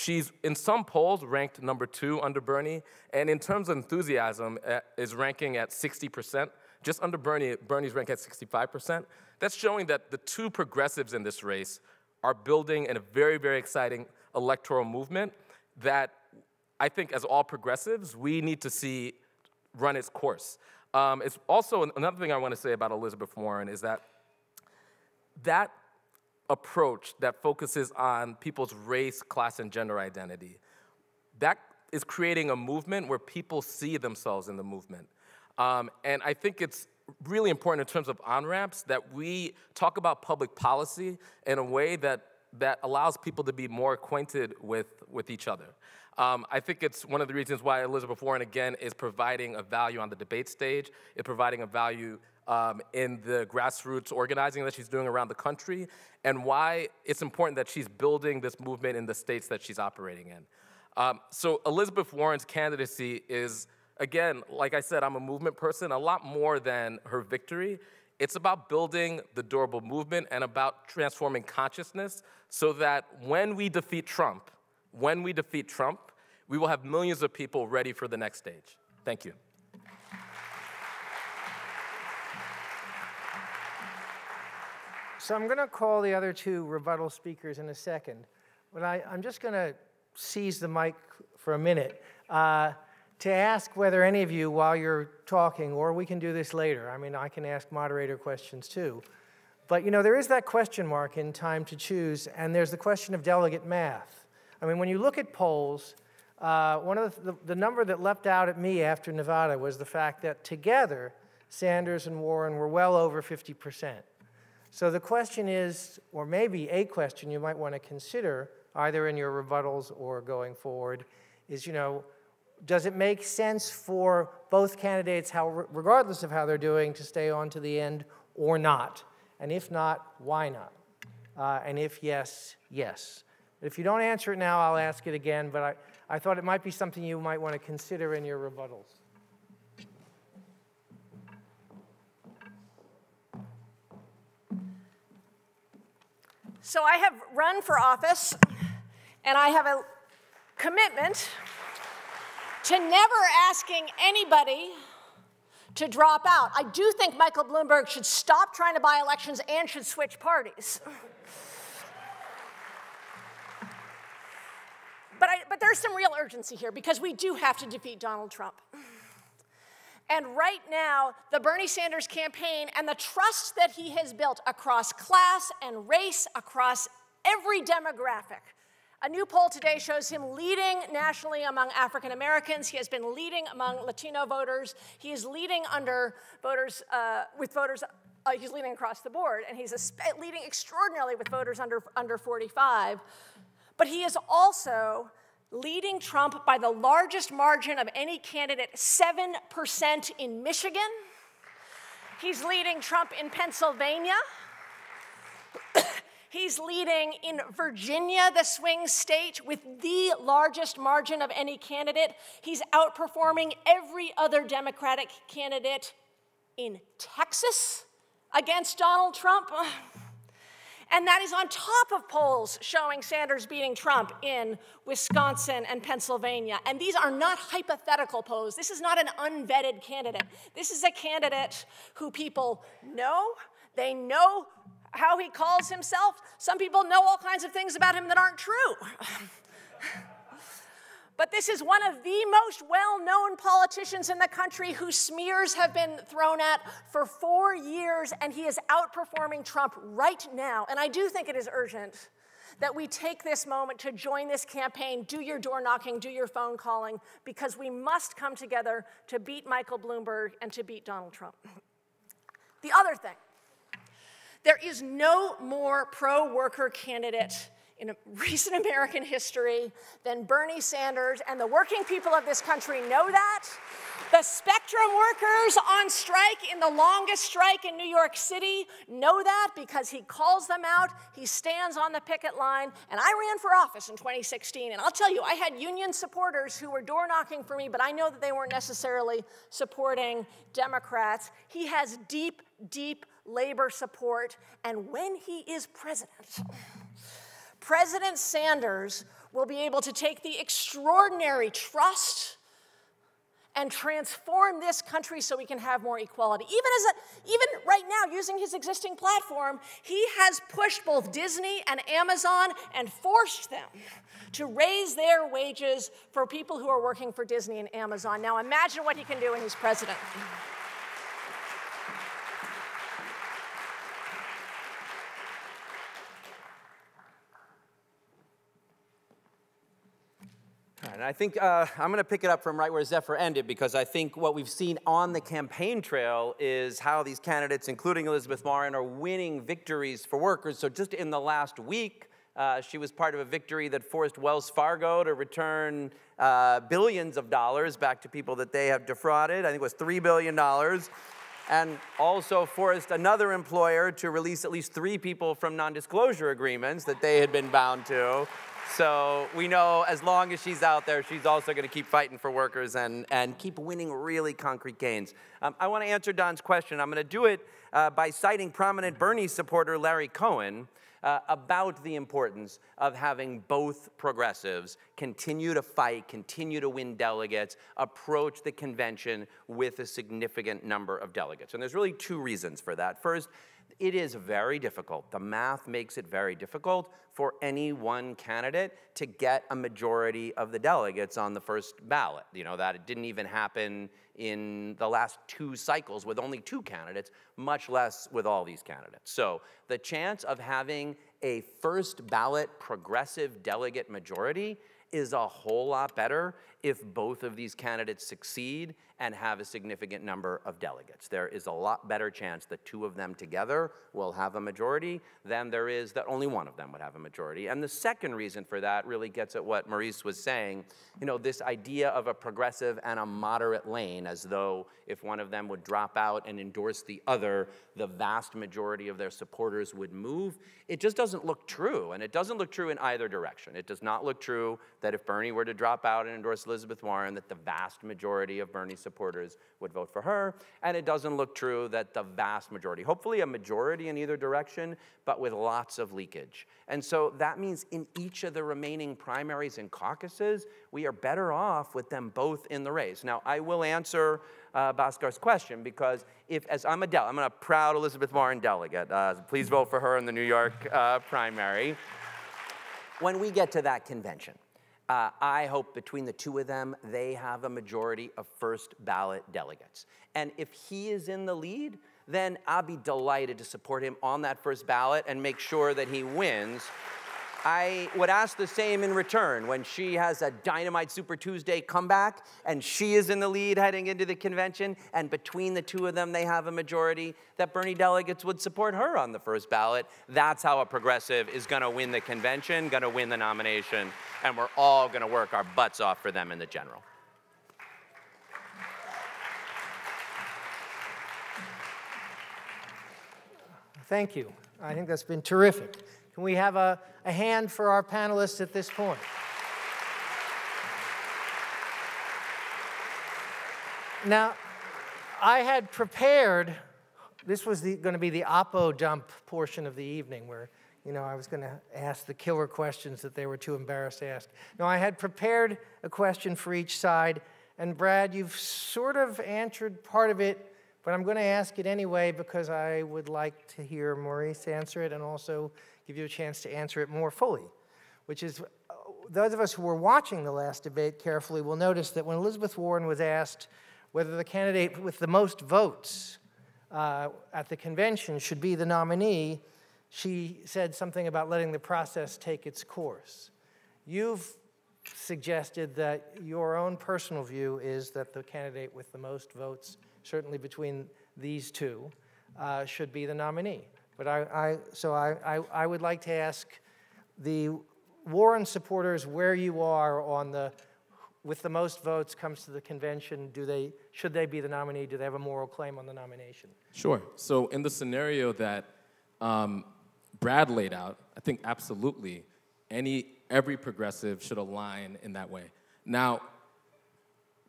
She's, in some polls, ranked number two under Bernie, and in terms of enthusiasm, uh, is ranking at 60%. Just under Bernie, Bernie's rank at 65%. That's showing that the two progressives in this race are building in a very, very exciting electoral movement that I think as all progressives, we need to see run its course. Um, it's also another thing I want to say about Elizabeth Warren is that that approach that focuses on people's race, class, and gender identity, that is creating a movement where people see themselves in the movement. Um, and I think it's really important in terms of on ramps that we talk about public policy in a way that, that allows people to be more acquainted with, with each other. Um, I think it's one of the reasons why Elizabeth Warren, again, is providing a value on the debate stage, is providing a value um, in the grassroots organizing that she's doing around the country, and why it's important that she's building this movement in the states that she's operating in. Um, so Elizabeth Warren's candidacy is, again, like I said, I'm a movement person, a lot more than her victory. It's about building the durable movement and about transforming consciousness so that when we defeat Trump, when we defeat Trump, we will have millions of people ready for the next stage. Thank you.
So I'm going to call the other two rebuttal speakers in a second, but I, am just going to seize the mic for a minute uh, to ask whether any of you, while you're talking, or we can do this later. I mean, I can ask moderator questions too. But you know, there is that question mark in time to choose, and there's the question of delegate math. I mean, when you look at polls, uh, one of the, the, the number that leapt out at me after Nevada was the fact that together, Sanders and Warren were well over 50 percent. So the question is, or maybe a question you might want to consider, either in your rebuttals or going forward, is, you know, does it make sense for both candidates, how, regardless of how they're doing, to stay on to the end or not? And if not, why not? Uh, and if yes, yes. If you don't answer it now, I'll ask it again, but I, I thought it might be something you might want to consider in your rebuttals.
So I have run for office, and I have a commitment to never asking anybody to drop out. I do think Michael Bloomberg should stop trying to buy elections and should switch parties. But, I, but there's some real urgency here because we do have to defeat Donald Trump. And right now, the Bernie Sanders campaign and the trust that he has built across class and race, across every demographic. A new poll today shows him leading nationally among African Americans. He has been leading among Latino voters. He is leading under voters uh, with voters. Uh, he's leading across the board, and he's leading extraordinarily with voters under under 45. But he is also leading Trump by the largest margin of any candidate, 7% in Michigan. He's leading Trump in Pennsylvania. He's leading in Virginia, the swing state, with the largest margin of any candidate. He's outperforming every other Democratic candidate in Texas against Donald Trump. And that is on top of polls showing Sanders beating Trump in Wisconsin and Pennsylvania. And these are not hypothetical polls. This is not an unvetted candidate. This is a candidate who people know. They know how he calls himself. Some people know all kinds of things about him that aren't true. But this is one of the most well known politicians in the country whose smears have been thrown at for four years, and he is outperforming Trump right now. And I do think it is urgent that we take this moment to join this campaign, do your door knocking, do your phone calling, because we must come together to beat Michael Bloomberg and to beat Donald Trump. The other thing, there is no more pro worker candidate in recent American history than Bernie Sanders, and the working people of this country know that. The Spectrum workers on strike in the longest strike in New York City know that because he calls them out, he stands on the picket line, and I ran for office in 2016. And I'll tell you, I had union supporters who were door knocking for me, but I know that they weren't necessarily supporting Democrats. He has deep, deep labor support, and when he is president, President Sanders will be able to take the extraordinary trust and transform this country so we can have more equality. Even as a, even right now, using his existing platform, he has pushed both Disney and Amazon and forced them to raise their wages for people who are working for Disney and Amazon. Now imagine what he can do when he's president.
And I think uh, I'm going to pick it up from right where Zephyr ended because I think what we've seen on the campaign trail is how these candidates, including Elizabeth Warren, are winning victories for workers. So just in the last week, uh, she was part of a victory that forced Wells Fargo to return uh, billions of dollars back to people that they have defrauded. I think it was $3 billion. And also forced another employer to release at least three people from non disclosure agreements that they had been bound to. So we know as long as she's out there, she's also going to keep fighting for workers and, and keep winning really concrete gains. Um, I want to answer Don's question. I'm going to do it uh, by citing prominent Bernie supporter Larry Cohen. Uh, about the importance of having both progressives continue to fight, continue to win delegates, approach the convention with a significant number of delegates. And there's really two reasons for that. First, it is very difficult. The math makes it very difficult for any one candidate to get a majority of the delegates on the first ballot. You know, that it didn't even happen in the last two cycles with only two candidates, much less with all these candidates. So the chance of having a first ballot progressive delegate majority is a whole lot better if both of these candidates succeed and have a significant number of delegates. There is a lot better chance that two of them together will have a majority than there is that only one of them would have a majority. And the second reason for that really gets at what Maurice was saying, you know, this idea of a progressive and a moderate lane, as though if one of them would drop out and endorse the other, the vast majority of their supporters would move. It just doesn't look true, and it doesn't look true in either direction. It does not look true that if Bernie were to drop out and endorse Elizabeth Warren, that the vast majority of Bernie supporters would vote for her. And it doesn't look true that the vast majority, hopefully a majority in either direction, but with lots of leakage. And so that means in each of the remaining primaries and caucuses, we are better off with them both in the race. Now, I will answer uh, question because if, as I'm a del, I'm a proud Elizabeth Warren delegate. Uh, please vote for her in the New York uh, primary. When we get to that convention, uh, I hope between the two of them, they have a majority of first ballot delegates. And if he is in the lead, then I'll be delighted to support him on that first ballot and make sure that he wins. I would ask the same in return when she has a dynamite Super Tuesday comeback and she is in the lead heading into the convention, and between the two of them, they have a majority, that Bernie delegates would support her on the first ballot. That's how a progressive is going to win the convention, going to win the nomination, and we're all going to work our butts off for them in the general.
Thank you. I think that's been terrific. Can we have a, a hand for our panelists at this point? Now, I had prepared, this was going to be the oppo dump portion of the evening where, you know, I was going to ask the killer questions that they were too embarrassed to ask. No, I had prepared a question for each side, and Brad, you've sort of answered part of it, but I'm going to ask it anyway because I would like to hear Maurice answer it and also give you a chance to answer it more fully, which is those of us who were watching the last debate carefully will notice that when Elizabeth Warren was asked whether the candidate with the most votes uh, at the convention should be the nominee, she said something about letting the process take its course. You've suggested that your own personal view is that the candidate with the most votes, certainly between these two, uh, should be the nominee. But I, I so I, I, I would like to ask the Warren supporters where you are on the with the most votes comes to the convention, do they, should they be the nominee? Do they have a moral claim on the nomination?
Sure. So in the scenario that um, Brad laid out, I think absolutely any every progressive should align in that way. Now,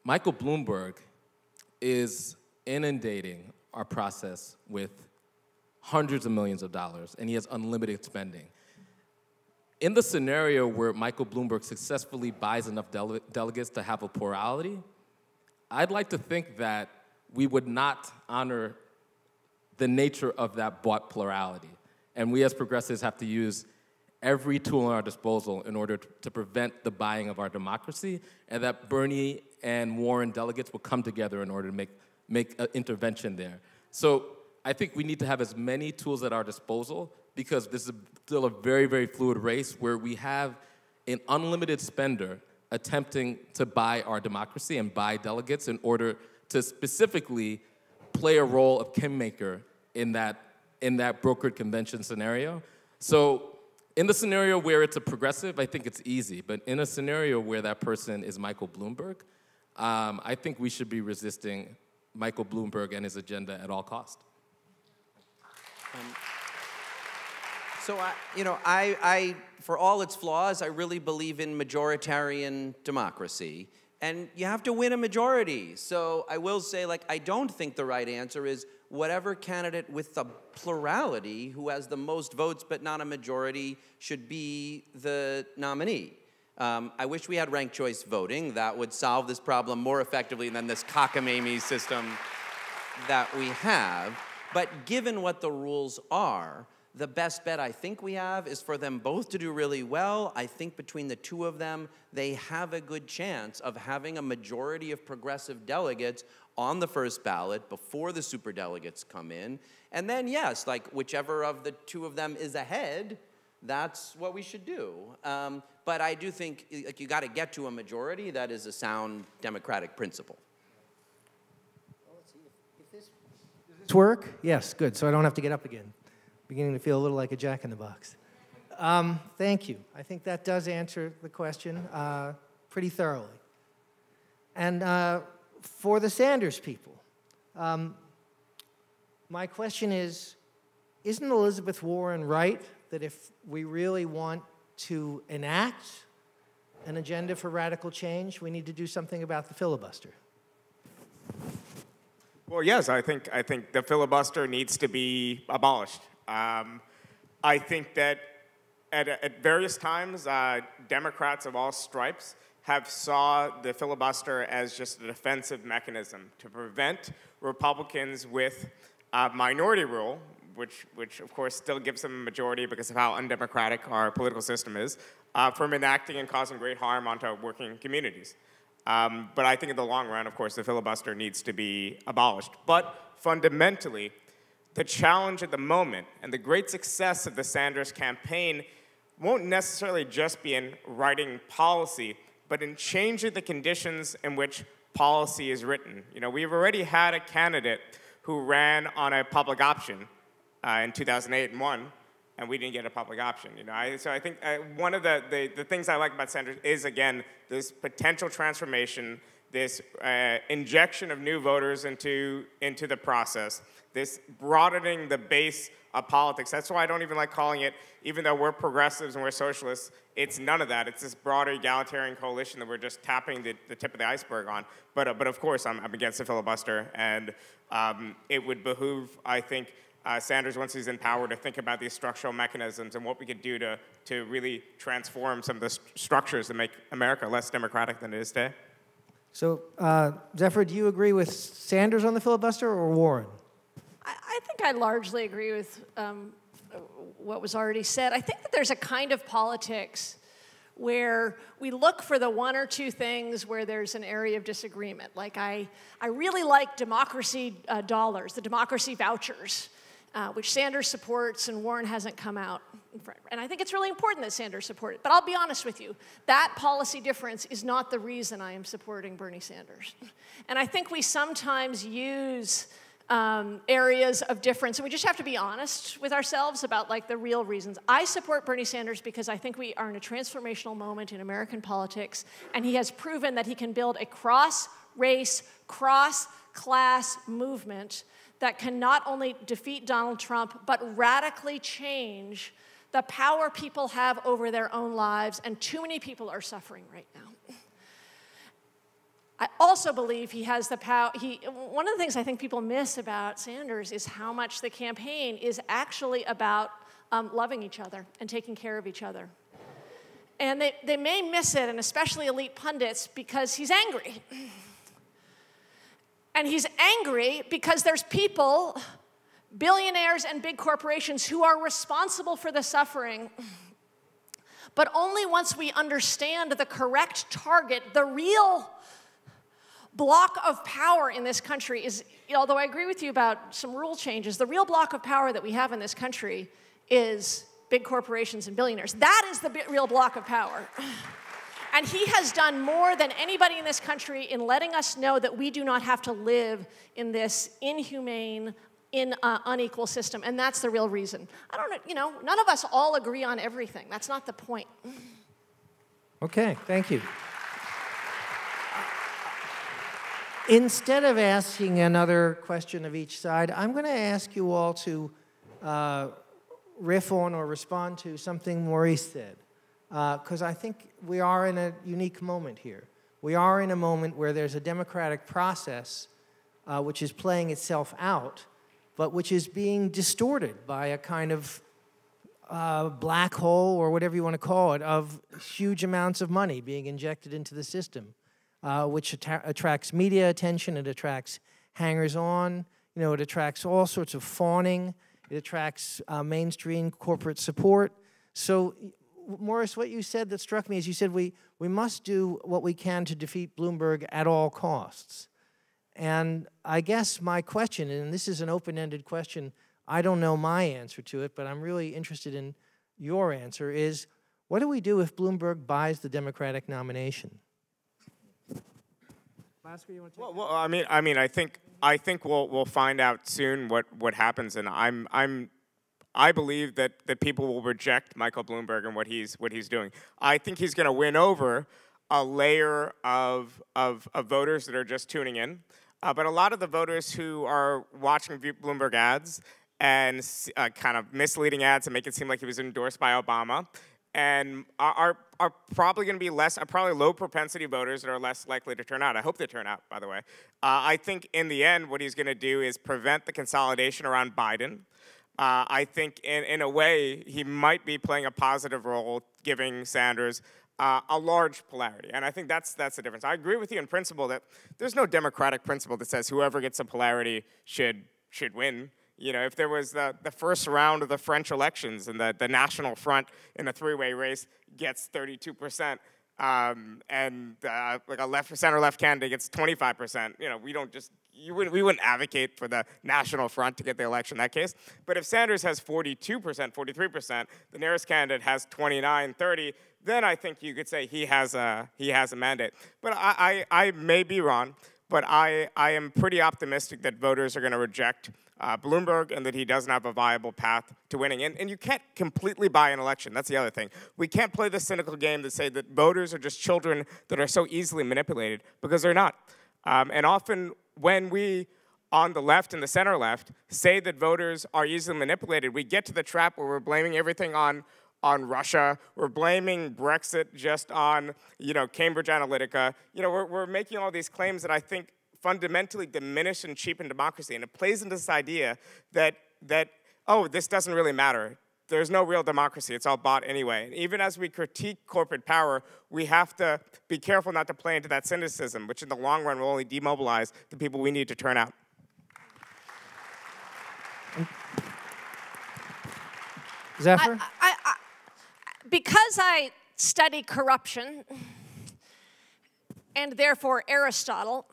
Michael Bloomberg is inundating our process with hundreds of millions of dollars, and he has unlimited spending. In the scenario where Michael Bloomberg successfully buys enough dele delegates to have a plurality, I'd like to think that we would not honor the nature of that bought plurality. And we as progressives have to use every tool at our disposal in order to prevent the buying of our democracy, and that Bernie and Warren delegates will come together in order to make, make an intervention there. So I think we need to have as many tools at our disposal because this is still a very, very fluid race where we have an unlimited spender attempting to buy our democracy and buy delegates in order to specifically play a role of kingmaker in that, in that brokered convention scenario. So in the scenario where it's a progressive, I think it's easy. But in a scenario where that person is Michael Bloomberg, um, I think we should be resisting Michael Bloomberg and his agenda at all costs. Um,
so I, you know, I, I, for all its flaws, I really believe in majoritarian democracy. And you have to win a majority. So I will say, like, I don't think the right answer is whatever candidate with the plurality who has the most votes but not a majority should be the nominee. Um, I wish we had ranked choice voting. That would solve this problem more effectively than this cockamamie system that we have. But given what the rules are, the best bet I think we have is for them both to do really well. I think between the two of them, they have a good chance of having a majority of progressive delegates on the first ballot before the superdelegates come in. And then, yes, like whichever of the two of them is ahead, that's what we should do. Um, but I do think like you got to get to a majority. That is a sound democratic principle.
Does work? Yes, good. So I don't have to get up again beginning to feel a little like a jack in the box. Um, thank you. I think that does answer the question uh, pretty thoroughly. And uh, for the Sanders people, um, my question is Isn't Elizabeth Warren right that if we really want to enact an agenda for radical change, we need to do something about the filibuster?
Well, yes, I think, I think the filibuster needs to be abolished. Um, I think that at, at various times, uh, Democrats of all stripes have saw the filibuster as just a defensive mechanism to prevent Republicans with a minority rule, which, which of course still gives them a majority because of how undemocratic our political system is, uh, from enacting and causing great harm onto working communities. Um, but I think in the long run, of course, the filibuster needs to be abolished. But fundamentally, the challenge at the moment and the great success of the Sanders campaign won't necessarily just be in writing policy, but in changing the conditions in which policy is written. You know, we've already had a candidate who ran on a public option uh, in 2008 and won, and we didn't get a public option. You know, I, so I think uh, one of the, the, the, things I like about Sanders is, again, this potential transformation, this uh, injection of new voters into, into the process, this broadening the base of politics. That's why I don't even like calling it, even though we're progressives and we're socialists, it's none of that. It's this broader egalitarian coalition that we're just tapping the, the tip of the iceberg on. But, uh, but of course, I'm, I'm, against the filibuster, and um, it would behoove, I think, uh, Sanders, once he's in power, to think about these structural mechanisms and what we could do to, to really transform some of the st structures that make America less democratic than it is today.
So, uh, Zephyr, do you agree with Sanders on the filibuster or Warren?
I, I think I largely agree with um, what was already said. I think that there's a kind of politics where we look for the one or two things where there's an area of disagreement. Like, I, I really like democracy uh, dollars, the democracy vouchers, uh, which Sanders supports and Warren hasn't come out. And I think it's really important that Sanders support it. But I'll be honest with you, that policy difference is not the reason I am supporting Bernie Sanders. And I think we sometimes use um, areas of difference. And we just have to be honest with ourselves about like the real reasons. I support Bernie Sanders because I think we are in a transformational moment in American politics, and he has proven that he can build a cross-race, cross-class movement that can not only defeat Donald Trump, but radically change the power people have over their own lives, and too many people are suffering right now. I also believe he has the power. He, one of the things I think people miss about Sanders is how much the campaign is actually about um, loving each other and taking care of each other. And they, they may miss it, and especially elite pundits, because he's angry. And he's angry because there's people, billionaires and big corporations, who are responsible for the suffering. But only once we understand the correct target, the real block of power in this country is, although I agree with you about some rule changes, the real block of power that we have in this country is big corporations and billionaires. That is the real block of power. And he has done more than anybody in this country in letting us know that we do not have to live in this inhumane, in uh, unequal system. And that's the real reason. I don't you know, none of us all agree on everything. That's not the point.
Okay, thank you. Instead of asking another question of each side, I'm going to ask you all to uh, riff on or respond to something Maurice said, because uh, I think we are in a unique moment here. We are in a moment where there's a democratic process uh, which is playing itself out, but which is being distorted by a kind of uh, black hole or whatever you want to call it of huge amounts of money being injected into the system uh, which attracts media attention, it attracts hangers on, you know, it attracts all sorts of fawning, it attracts uh, mainstream corporate support. So, Maurice, what you said that struck me is you said we, we must do what we can to defeat Bloomberg at all costs. And I guess my question, and this is an open ended question, I don't know my answer to it, but I'm really interested in your answer is what do we do if Bloomberg buys the Democratic nomination?
you want to well, well, I mean, I mean, I think I think we'll we'll find out soon what what happens, and I'm I'm I believe that that people will reject Michael Bloomberg and what he's what he's doing. I think he's going to win over a layer of, of of voters that are just tuning in, uh, but a lot of the voters who are watching Bloomberg ads and uh, kind of misleading ads and make it seem like he was endorsed by Obama and are, are probably going to be less, are probably low propensity voters that are less likely to turn out. I hope they turn out, by the way. Uh, I think in the end, what he's going to do is prevent the consolidation around Biden. Uh, I think in, in a way, he might be playing a positive role, giving Sanders uh, a large polarity. And I think that's, that's the difference. I agree with you in principle that there's no democratic principle that says whoever gets a polarity should, should win. You know, if there was the, the first round of the French elections and the, the National Front in a three-way race gets 32%, um, and uh, like a left center left candidate gets 25%, you know, we don't just you wouldn't, we wouldn't advocate for the National Front to get the election in that case. But if Sanders has 42%, 43%, the nearest candidate has 29, 30, then I think you could say he has a, he has a mandate. But I, I, I may be wrong, but I, I am pretty optimistic that voters are going to reject uh, Bloomberg and that he doesn't have a viable path to winning. And, and you can't completely buy an election. That's the other thing. We can't play the cynical game to say that voters are just children that are so easily manipulated because they're not. Um, and often when we on the left and the center left say that voters are easily manipulated, we get to the trap where we're blaming everything on on Russia. We're blaming Brexit just on, you know, Cambridge Analytica. You know, we're, we're making all these claims that I think fundamentally diminish and cheapen democracy. And it plays into this idea that, that oh, this doesn't really matter. There's no real democracy. It's all bought anyway. And even as we critique corporate power, we have to be careful not to play into that cynicism, which in the long run will only demobilize the people we need to turn out.
Zephyr?
I, I, I, because I study corruption, and therefore Aristotle,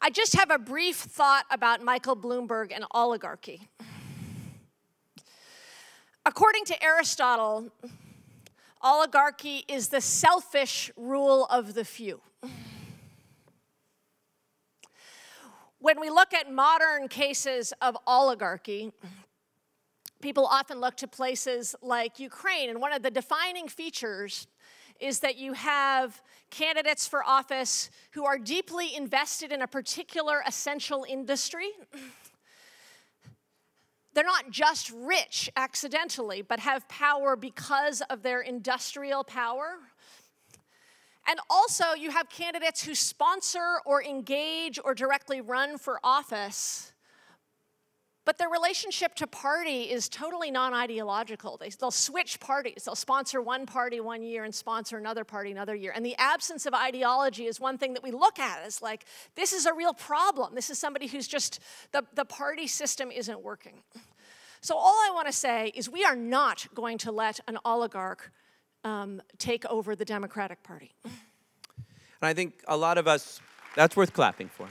I just have a brief thought about Michael Bloomberg and oligarchy. According to Aristotle, oligarchy is the selfish rule of the few. When we look at modern cases of oligarchy, people often look to places like Ukraine, and one of the defining features is that you have candidates for office who are deeply invested in a particular essential industry. They're not just rich accidentally, but have power because of their industrial power. And also, you have candidates who sponsor or engage or directly run for office but their relationship to party is totally non ideological. They, will switch parties. They'll sponsor one party one year and sponsor another party another year. And the absence of ideology is one thing that we look at as like, this is a real problem. This is somebody who's just, the, the party system isn't working. So, all I want to say is we are not going to let an oligarch um, take over the Democratic Party.
And I think a lot of us, that's worth clapping for.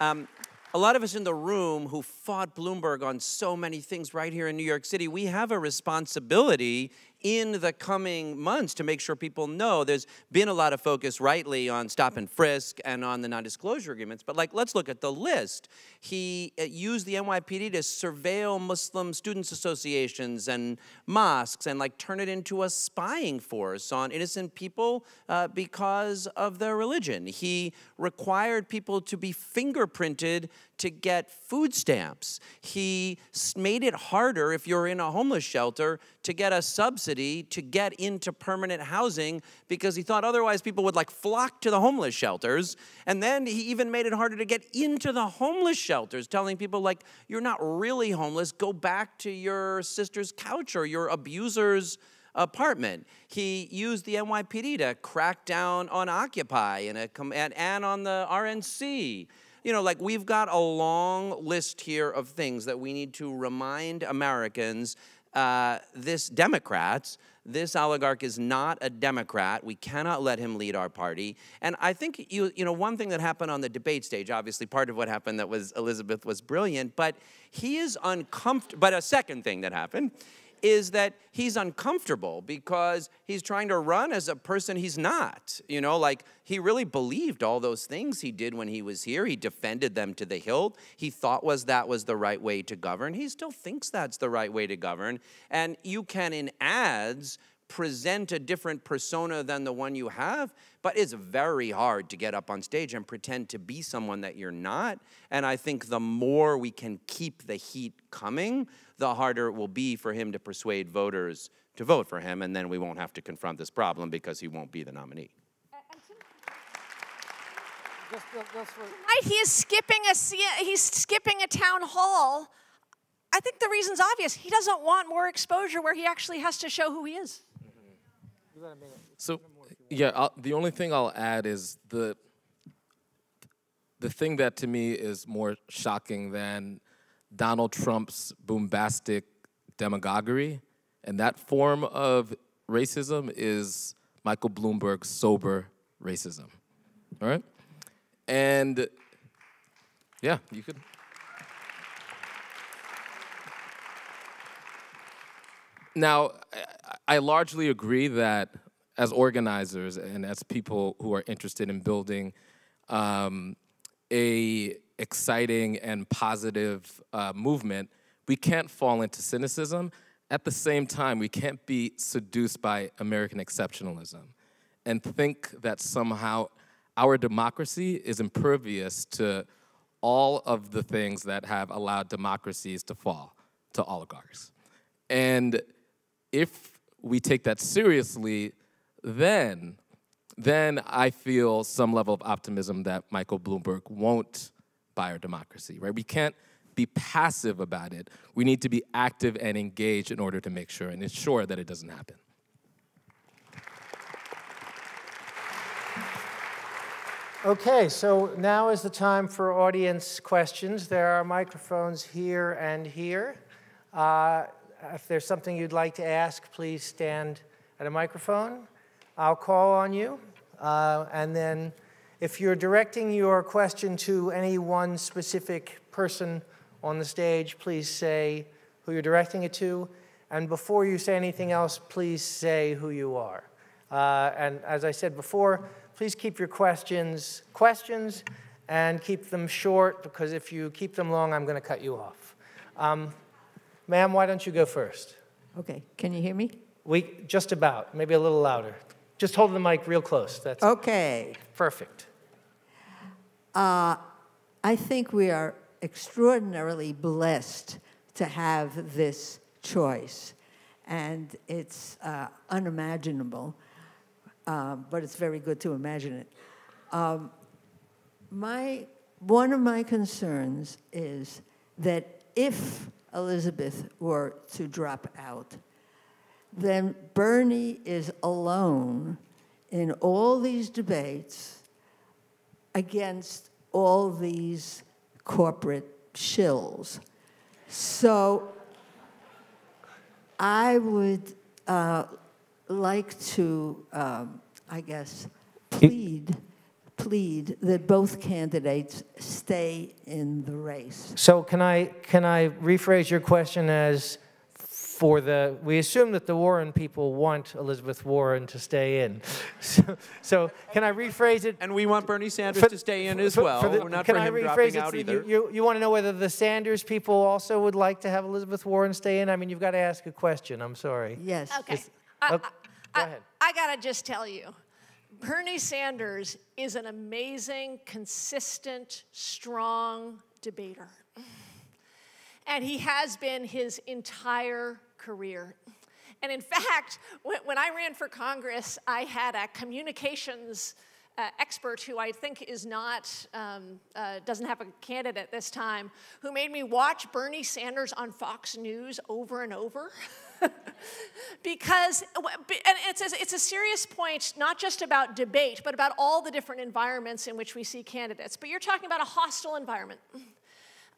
Um, a lot of us in the room who fought Bloomberg on so many things right here in New York City, we have a responsibility in the coming months to make sure people know there's been a lot of focus rightly on stop and frisk and on the non-disclosure agreements. But like let's look at the list. He uh, used the NYPD to surveil Muslim students associations and mosques and like turn it into a spying force on innocent people uh, because of their religion. He required people to be fingerprinted to get food stamps. He made it harder if you're in a homeless shelter to get a subsidy to get into permanent housing because he thought otherwise people would like flock to the homeless shelters. And then he even made it harder to get into the homeless shelters, telling people like you're not really homeless, go back to your sister's couch or your abuser's apartment. He used the NYPD to crack down on Occupy and, uh, a, and, and on the RNC you know, like we've got a long list here of things that we need to remind Americans uh, this Democrats, this oligarch is not a Democrat. We cannot let him lead our party. And I think you, you know, one thing that happened on the debate stage, obviously part of what happened that was Elizabeth was brilliant, but he is uncomfortable. But a second thing that happened is that he's uncomfortable because he's trying to run as a person he's not. You know, like he really believed all those things he did when he was here. He defended them to the hilt. He thought was that was the right way to govern. He still thinks that's the right way to govern. And you can in ads present a different persona than the one you have, but it's very hard to get up on stage and pretend to be someone that you're not. And I think the more we can keep the heat coming, the harder it will be for him to persuade voters to vote for him, and then we won't have to confront this problem because he won't be the nominee.
Tonight he is skipping a he's skipping a town hall. I think the reason's obvious. He doesn't want more exposure where he actually has to show who he is.
So, yeah, I'll, the only thing I'll add is the the thing that to me is more shocking than Donald Trump's bombastic demagoguery, and that form of racism is Michael Bloomberg's sober racism. All right, and yeah, you could. Now, I largely agree that as organizers and as people who are interested in building um, a exciting and positive uh, movement, we can't fall into cynicism. At the same time, we can't be seduced by American exceptionalism and think that somehow our democracy is impervious to all of the things that have allowed democracies to fall to oligarchs. And if we take that seriously, then then I feel some level of optimism that Michael Bloomberg won't our democracy, right? We can't be passive about it. We need to be active and engaged in order to make sure and ensure that it doesn't happen.
Okay, so now is the time for audience questions. There are microphones here and here. Uh, if there's something you'd like to ask, please stand at a microphone. I'll call on you, uh, and then if you're directing your question to any one specific person on the stage, please say who you're directing it to. And before you say anything else, please say who you are. Uh, and as I said before, please keep your questions questions and keep them short because if you keep them long, I'm going to cut you off. Um, ma'am, why don't you go first?
Okay, can you hear me?
We just about, maybe a little louder. Just hold the mic real close. That's
Okay.
perfect.
Uh, I think we are extraordinarily blessed to have this choice. And it's uh, unimaginable, uh, but it's very good to imagine it. Um, my, one of my concerns is that if Elizabeth were to drop out, then Bernie is alone in all these debates against all these corporate shills. So I would uh, like to, um, I guess, plead, plead that both candidates stay in the race.
So can I can I rephrase your question as for the we assume that the Warren people want Elizabeth Warren to stay in. So, so can I rephrase it?
And we want Bernie Sanders
for-
to stay in as
for-
well.
for the-
We're not
can
for
I rephrase
dropping
it
out
so
either.
You, you, you want to know whether the Sanders people also would like to have Elizabeth Warren stay in? I mean, you've got to ask a question. I'm sorry.
Yes.
Okay.
Is-
I,
okay,
I-
go ahead.
I gotta just tell you, Bernie Sanders is an amazing, consistent, strong debater. And he has been his entire career. And in fact, when, when I ran for Congress, I had a communications uh, expert who I think is not, um, uh, doesn't have a candidate this time, who made me watch Bernie Sanders on Fox News over and over. because, and it's a, it's a serious point, not just about debate, but about all the different environments in which we see candidates. But you're talking about a hostile environment.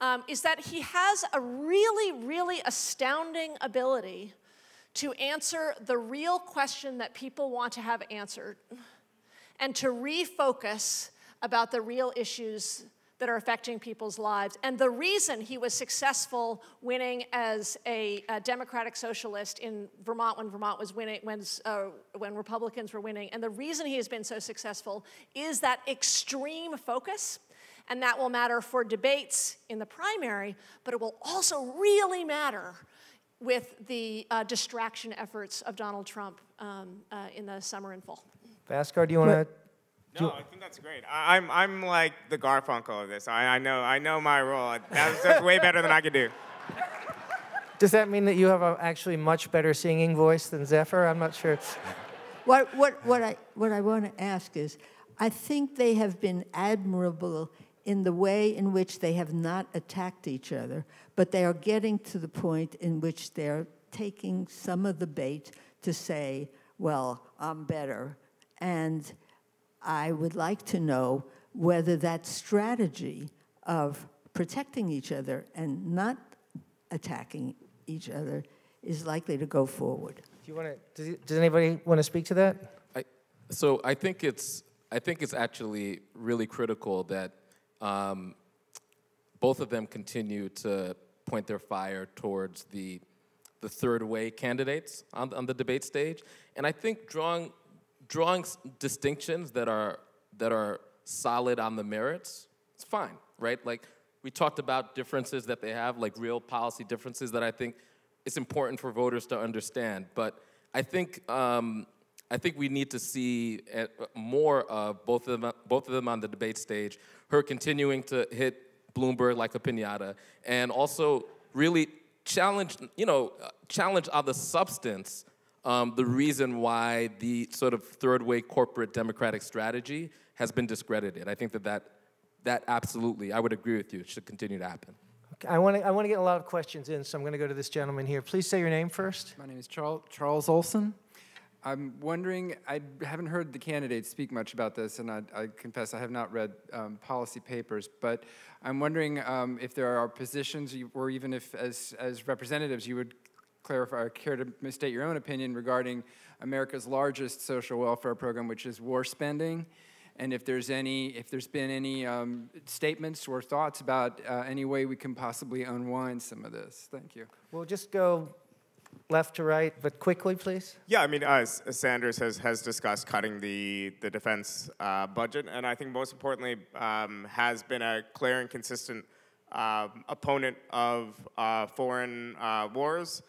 Um, is that he has a really, really astounding ability to answer the real question that people want to have answered and to refocus about the real issues that are affecting people's lives. And the reason he was successful winning as a, a Democratic socialist in Vermont when Vermont was winning, when, uh, when Republicans were winning, and the reason he has been so successful is that extreme focus. And that will matter for debates in the primary, but it will also really matter with the uh, distraction efforts of Donald Trump um, uh, in the summer and fall.
Bhaskar, do you want to?
No, I think that's great. I, I'm, I'm like the Garfunkel of this. I, I know, I know my role. That's, that's way better than I could do.
Does that mean that you have a actually much better singing voice than Zephyr? I'm not sure.
What, what, what, I, what I want to ask is I think they have been admirable in the way in which they have not attacked each other, but they are getting to the point in which they're taking some of the bait to say, well, I'm better. And I would like to know whether that strategy of protecting each other and not attacking each other is likely to go forward.
Do you want to? Does, does anybody want to speak to that?
I, so I think it's I think it's actually really critical that um, both of them continue to point their fire towards the the third way candidates on, on the debate stage, and I think drawing drawing distinctions that are that are solid on the merits, it's fine, right? Like we talked about differences that they have, like real policy differences that I think it's important for voters to understand. But I think um, I think we need to see uh, more of both of them both of them on the debate stage. Her continuing to hit Bloomberg like a pinata, and also really challenge you know challenge on the substance um, the reason why the sort of third way corporate democratic strategy has been discredited. I think that that, that absolutely, I would agree with you, it should continue to happen.
Okay, I want to. I want to get a lot of questions in, so I'm going to go to this gentleman here. Please say your name first.
My name is Charles, Charles Olson. I'm wondering, I haven't heard the candidates speak much about this, and I, I confess I have not read um, policy papers, but I'm wondering um, if there are positions, or even if as, as representatives you would clarify or care to state your own opinion regarding America's largest social welfare program, which is war spending, and if there's any, if there's been any um, statements or thoughts about uh, any way we can possibly unwind some of this. Thank you.
We'll just go left to right, but quickly, please.
Yeah, I mean, uh, Sanders has, has discussed cutting the, the defense uh, budget, and I think most importantly, um, has been a clear and consistent uh, opponent of uh, foreign uh, wars.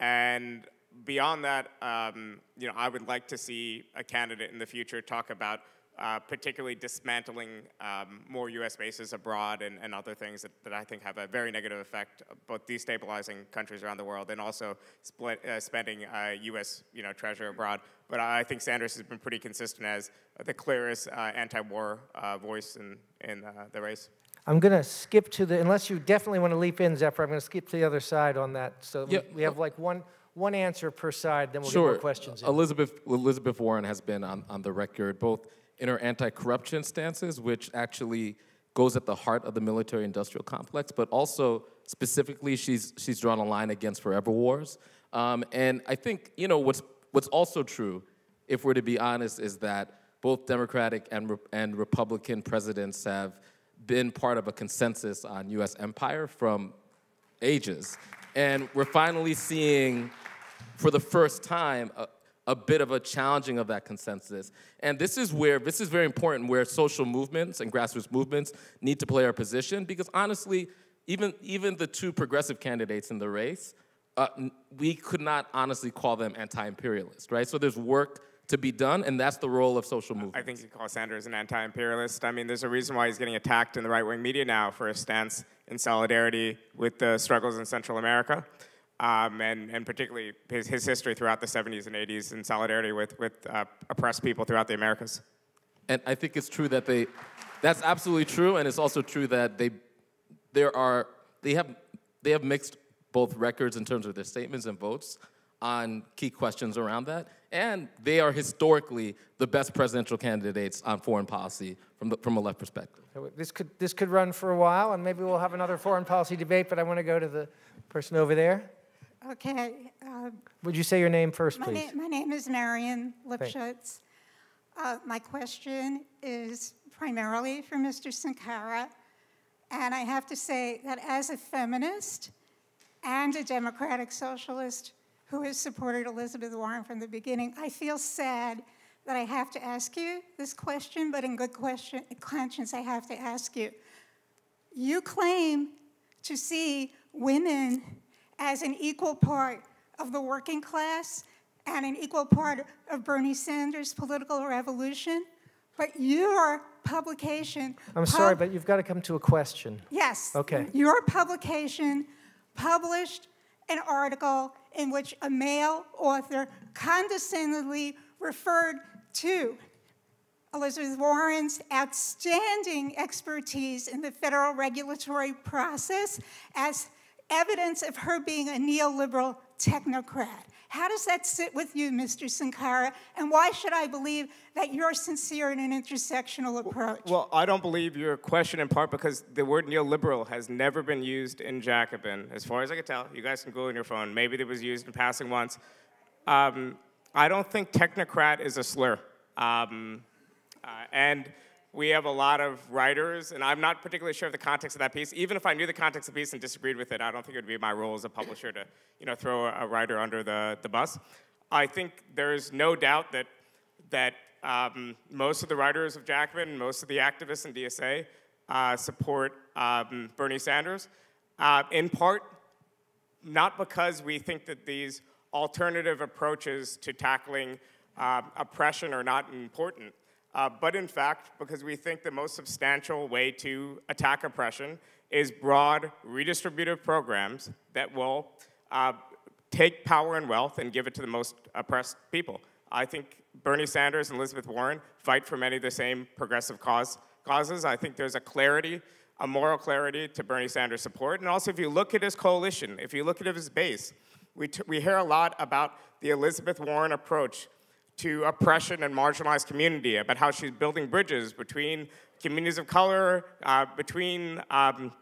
And beyond that, um, you know, I would like to see a candidate in the future talk about uh, particularly dismantling um, more U.S. bases abroad and, and other things that, that, I think have a very negative effect, both destabilizing countries around the world and also split, uh, spending uh, U.S. You know, treasure abroad. But I think Sanders has been pretty consistent as the clearest uh, anti-war uh, voice in, in uh, the race.
I'm going to skip to the, unless you definitely want to leap in, Zephyr, I'm going to skip to the other side on that. So yeah. we, we have like one, one answer per side, then we'll
sure.
get more questions. In.
Elizabeth, Elizabeth Warren has been on, on the record both in her anti-corruption stances, which actually goes at the heart of the military-industrial complex, but also specifically she's, she's drawn a line against forever wars. Um, and I think, you know, what's, what's also true, if we're to be honest, is that both Democratic and, and Republican presidents have been part of a consensus on US empire from ages. And we're finally seeing, for the first time, a, a bit of a challenging of that consensus. And this is where, this is very important, where social movements and grassroots movements need to play our position, because honestly, even, even the two progressive candidates in the race, uh, we could not honestly call them anti-imperialist, right? So there's work to be done, and that's the role of social movements.
I think you call Sanders an anti-imperialist. I mean, there's a reason why he's getting attacked in the right-wing media now for his stance in solidarity with the struggles in Central America um, and, and particularly his, his history throughout the 70s and 80s in solidarity with, with uh, oppressed people throughout the Americas.
And I think it's true that they, that's absolutely true, and it's also true that they, there are, they have, they have mixed both records in terms of their statements and votes on key questions around that, and they are historically the best presidential candidates on foreign policy from, the, from a left perspective.
This could, this could run for a while, and maybe we'll have another foreign policy debate, but I want to go to the person over there.
Okay. Uh,
Would you say your name first,
my
please?
Na my name is Marion Lipschutz. Uh, my question is primarily for Mr. Sunkara. And I have to say that as a feminist and a democratic socialist who has supported Elizabeth Warren from the beginning, I feel sad that I have to ask you this question, but in good question, conscience, I have to ask you. You claim to see women as an equal part of the working class and an equal part of Bernie Sanders' political revolution. But your publication.
I'm sorry, but you've got to come to a question.
Yes.
Okay.
Your publication published an article in which a male author condescendingly referred to Elizabeth Warren's outstanding expertise in the federal regulatory process as evidence of her being a neoliberal technocrat. How does that sit with you, Mr. Sunkara? And why should I believe that you're sincere in an intersectional approach?
Well, I don't believe your question in part because the word neoliberal has never been used in Jacobin, as far as I can tell. You guys can Google on your phone. Maybe it was used in passing once. Um, I don't think technocrat is a slur. Um, uh, and we have a lot of writers, and I'm not particularly sure of the context of that piece. Even if I knew the context of the piece and disagreed with it, I don't think it would be my role as a publisher to, you know, throw a writer under the, the bus. I think there's no doubt that, that um, most of the writers of Jacobin, most of the activists in DSA uh, support um, Bernie Sanders, uh, in part not because we think that these alternative approaches to tackling uh, oppression are not important, uh, but in fact, because we think the most substantial way to attack oppression is broad redistributive programs that will uh, take power and wealth and give it to the most oppressed people. I think Bernie Sanders and Elizabeth Warren fight for many of the same progressive cause, causes. I think there's a clarity, a moral clarity to Bernie Sanders' support. And also, if you look at his coalition, if you look at his base, we, we hear a lot about the Elizabeth Warren approach to oppression and marginalized community, about how she's building bridges between communities of color, uh, between um,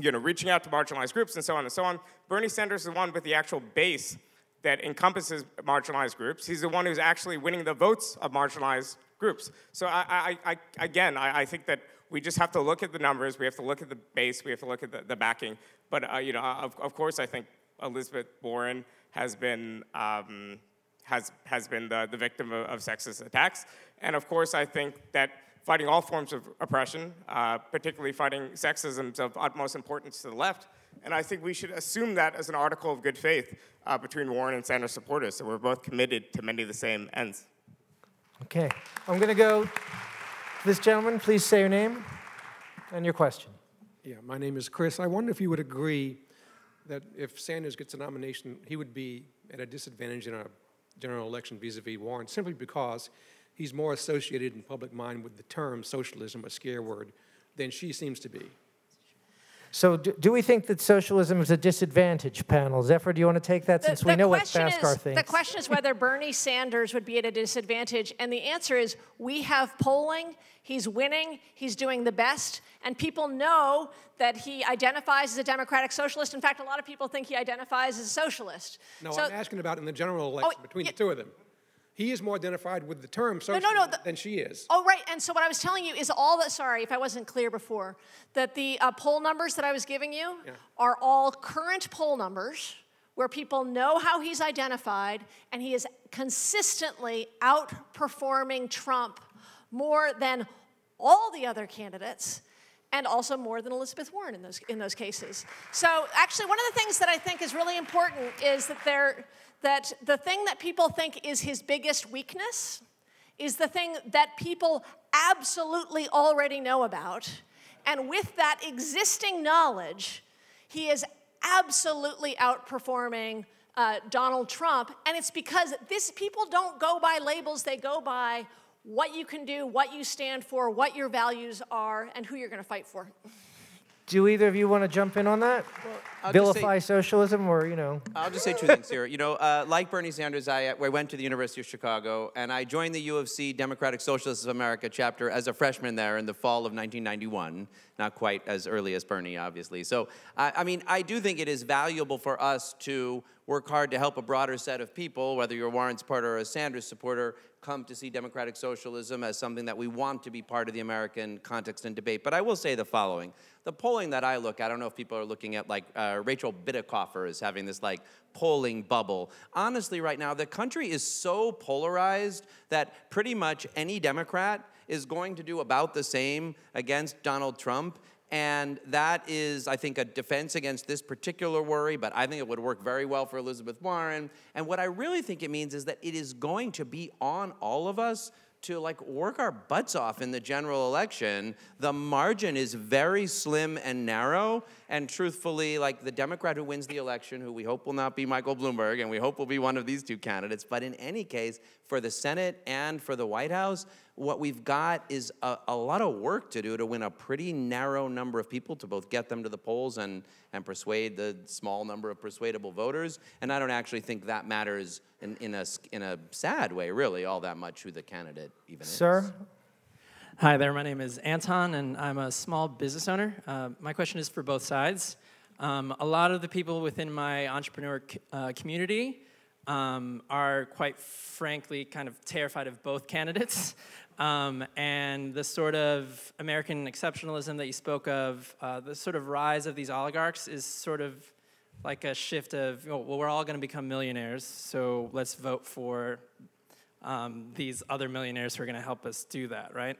you know, reaching out to marginalized groups and so on and so on. Bernie Sanders is the one with the actual base that encompasses marginalized groups. He's the one who's actually winning the votes of marginalized groups. So I, I, I again, I, I, think that we just have to look at the numbers. We have to look at the base. We have to look at the, the backing. But uh, you know, of, of course, I think Elizabeth Warren has been um, has has been the, the victim of, of sexist attacks. And of course, I think that fighting all forms of oppression, uh, particularly fighting sexism, is of utmost importance to the left. And I think we should assume that as an article of good faith uh, between Warren and Sanders supporters, that we're both committed to many of the same ends.
Okay, I'm going to go this gentleman. Please say your name and your question.
Yeah, my name is Chris. I wonder if you would agree that if Sanders gets a nomination, he would be at a disadvantage in a general election vis-a-vis Warren, simply because he's more associated in public mind with the term socialism, a scare word, than she seems to be.
So do, do, we think that socialism is a disadvantage, panel? Zephyr, do you want to take that
the,
since we know what Bhaskar
is,
thinks?
The question is whether Bernie Sanders would be at a disadvantage, and the answer is we have polling, he's winning, he's doing the best, and people know that he identifies as a democratic socialist. In fact, a lot of people think he identifies as a socialist.
No,
so,
I'm asking about in the general election oh, between yeah, the two of them. He is more identified with the term socialism no, no, no, the, than she is.
Oh, right. And so what I was telling you is all that, sorry if I wasn't clear before, that the uh, poll numbers that I was giving you yeah. are all current poll numbers where people know how he's identified and he is consistently outperforming Trump more than all the other candidates and also more than Elizabeth Warren in those, in those cases. So actually one of the things that I think is really important is that there, that the thing that people think is his biggest weakness is the thing that people absolutely already know about. And with that existing knowledge, he is absolutely outperforming uh, Donald Trump. And it's because this people don't go by labels, they go by what you can do, what you stand for, what your values are, and who you're going to fight for.
Do either of you want to jump in on that? Well, Vilify say, socialism, or you know?
I'll just say two things here. You know, uh, like Bernie Sanders, I, I went to the University of Chicago, and I joined the U of C Democratic Socialists of America chapter as a freshman there in the fall of 1991. Not quite as early as Bernie, obviously. So, I, I mean, I do think it is valuable for us to work hard to help a broader set of people, whether you're a Warren supporter or a Sanders supporter, come to see democratic socialism as something that we want to be part of the American context and debate. But I will say the following. The polling that I look at, I don't know if people are looking at like uh, Rachel Bitecofer is having this like polling bubble. Honestly, right now, the country is so polarized that pretty much any Democrat is going to do about the same against Donald Trump and that is, I think, a defense against this particular worry, but I think it would work very well for Elizabeth Warren. And what I really think it means is that it is going to be on all of us to like work our butts off in the general election. The margin is very slim and narrow. And truthfully, like the Democrat who wins the election, who we hope will not be Michael Bloomberg, and we hope will be one of these two candidates, but in any case, for the Senate and for the White House, what we've got is a, a, lot of work to do to win a pretty narrow number of people to both get them to the polls and, and persuade the small number of persuadable voters. And I don't actually think that matters in, in, a, in a sad way, really, all that much who the candidate even
Sir?
is.
Sir?
Hi there, my name is Anton, and I'm a small business owner. Uh, my question is for both sides. Um, a lot of the people within my entrepreneur uh, community um, are quite frankly kind of terrified of both candidates. Um, and the sort of American exceptionalism that you spoke of, uh, the sort of rise of these oligarchs is sort of like a shift of, well, we're all going to become millionaires, so let's vote for um, these other millionaires who are going to help us do that, right?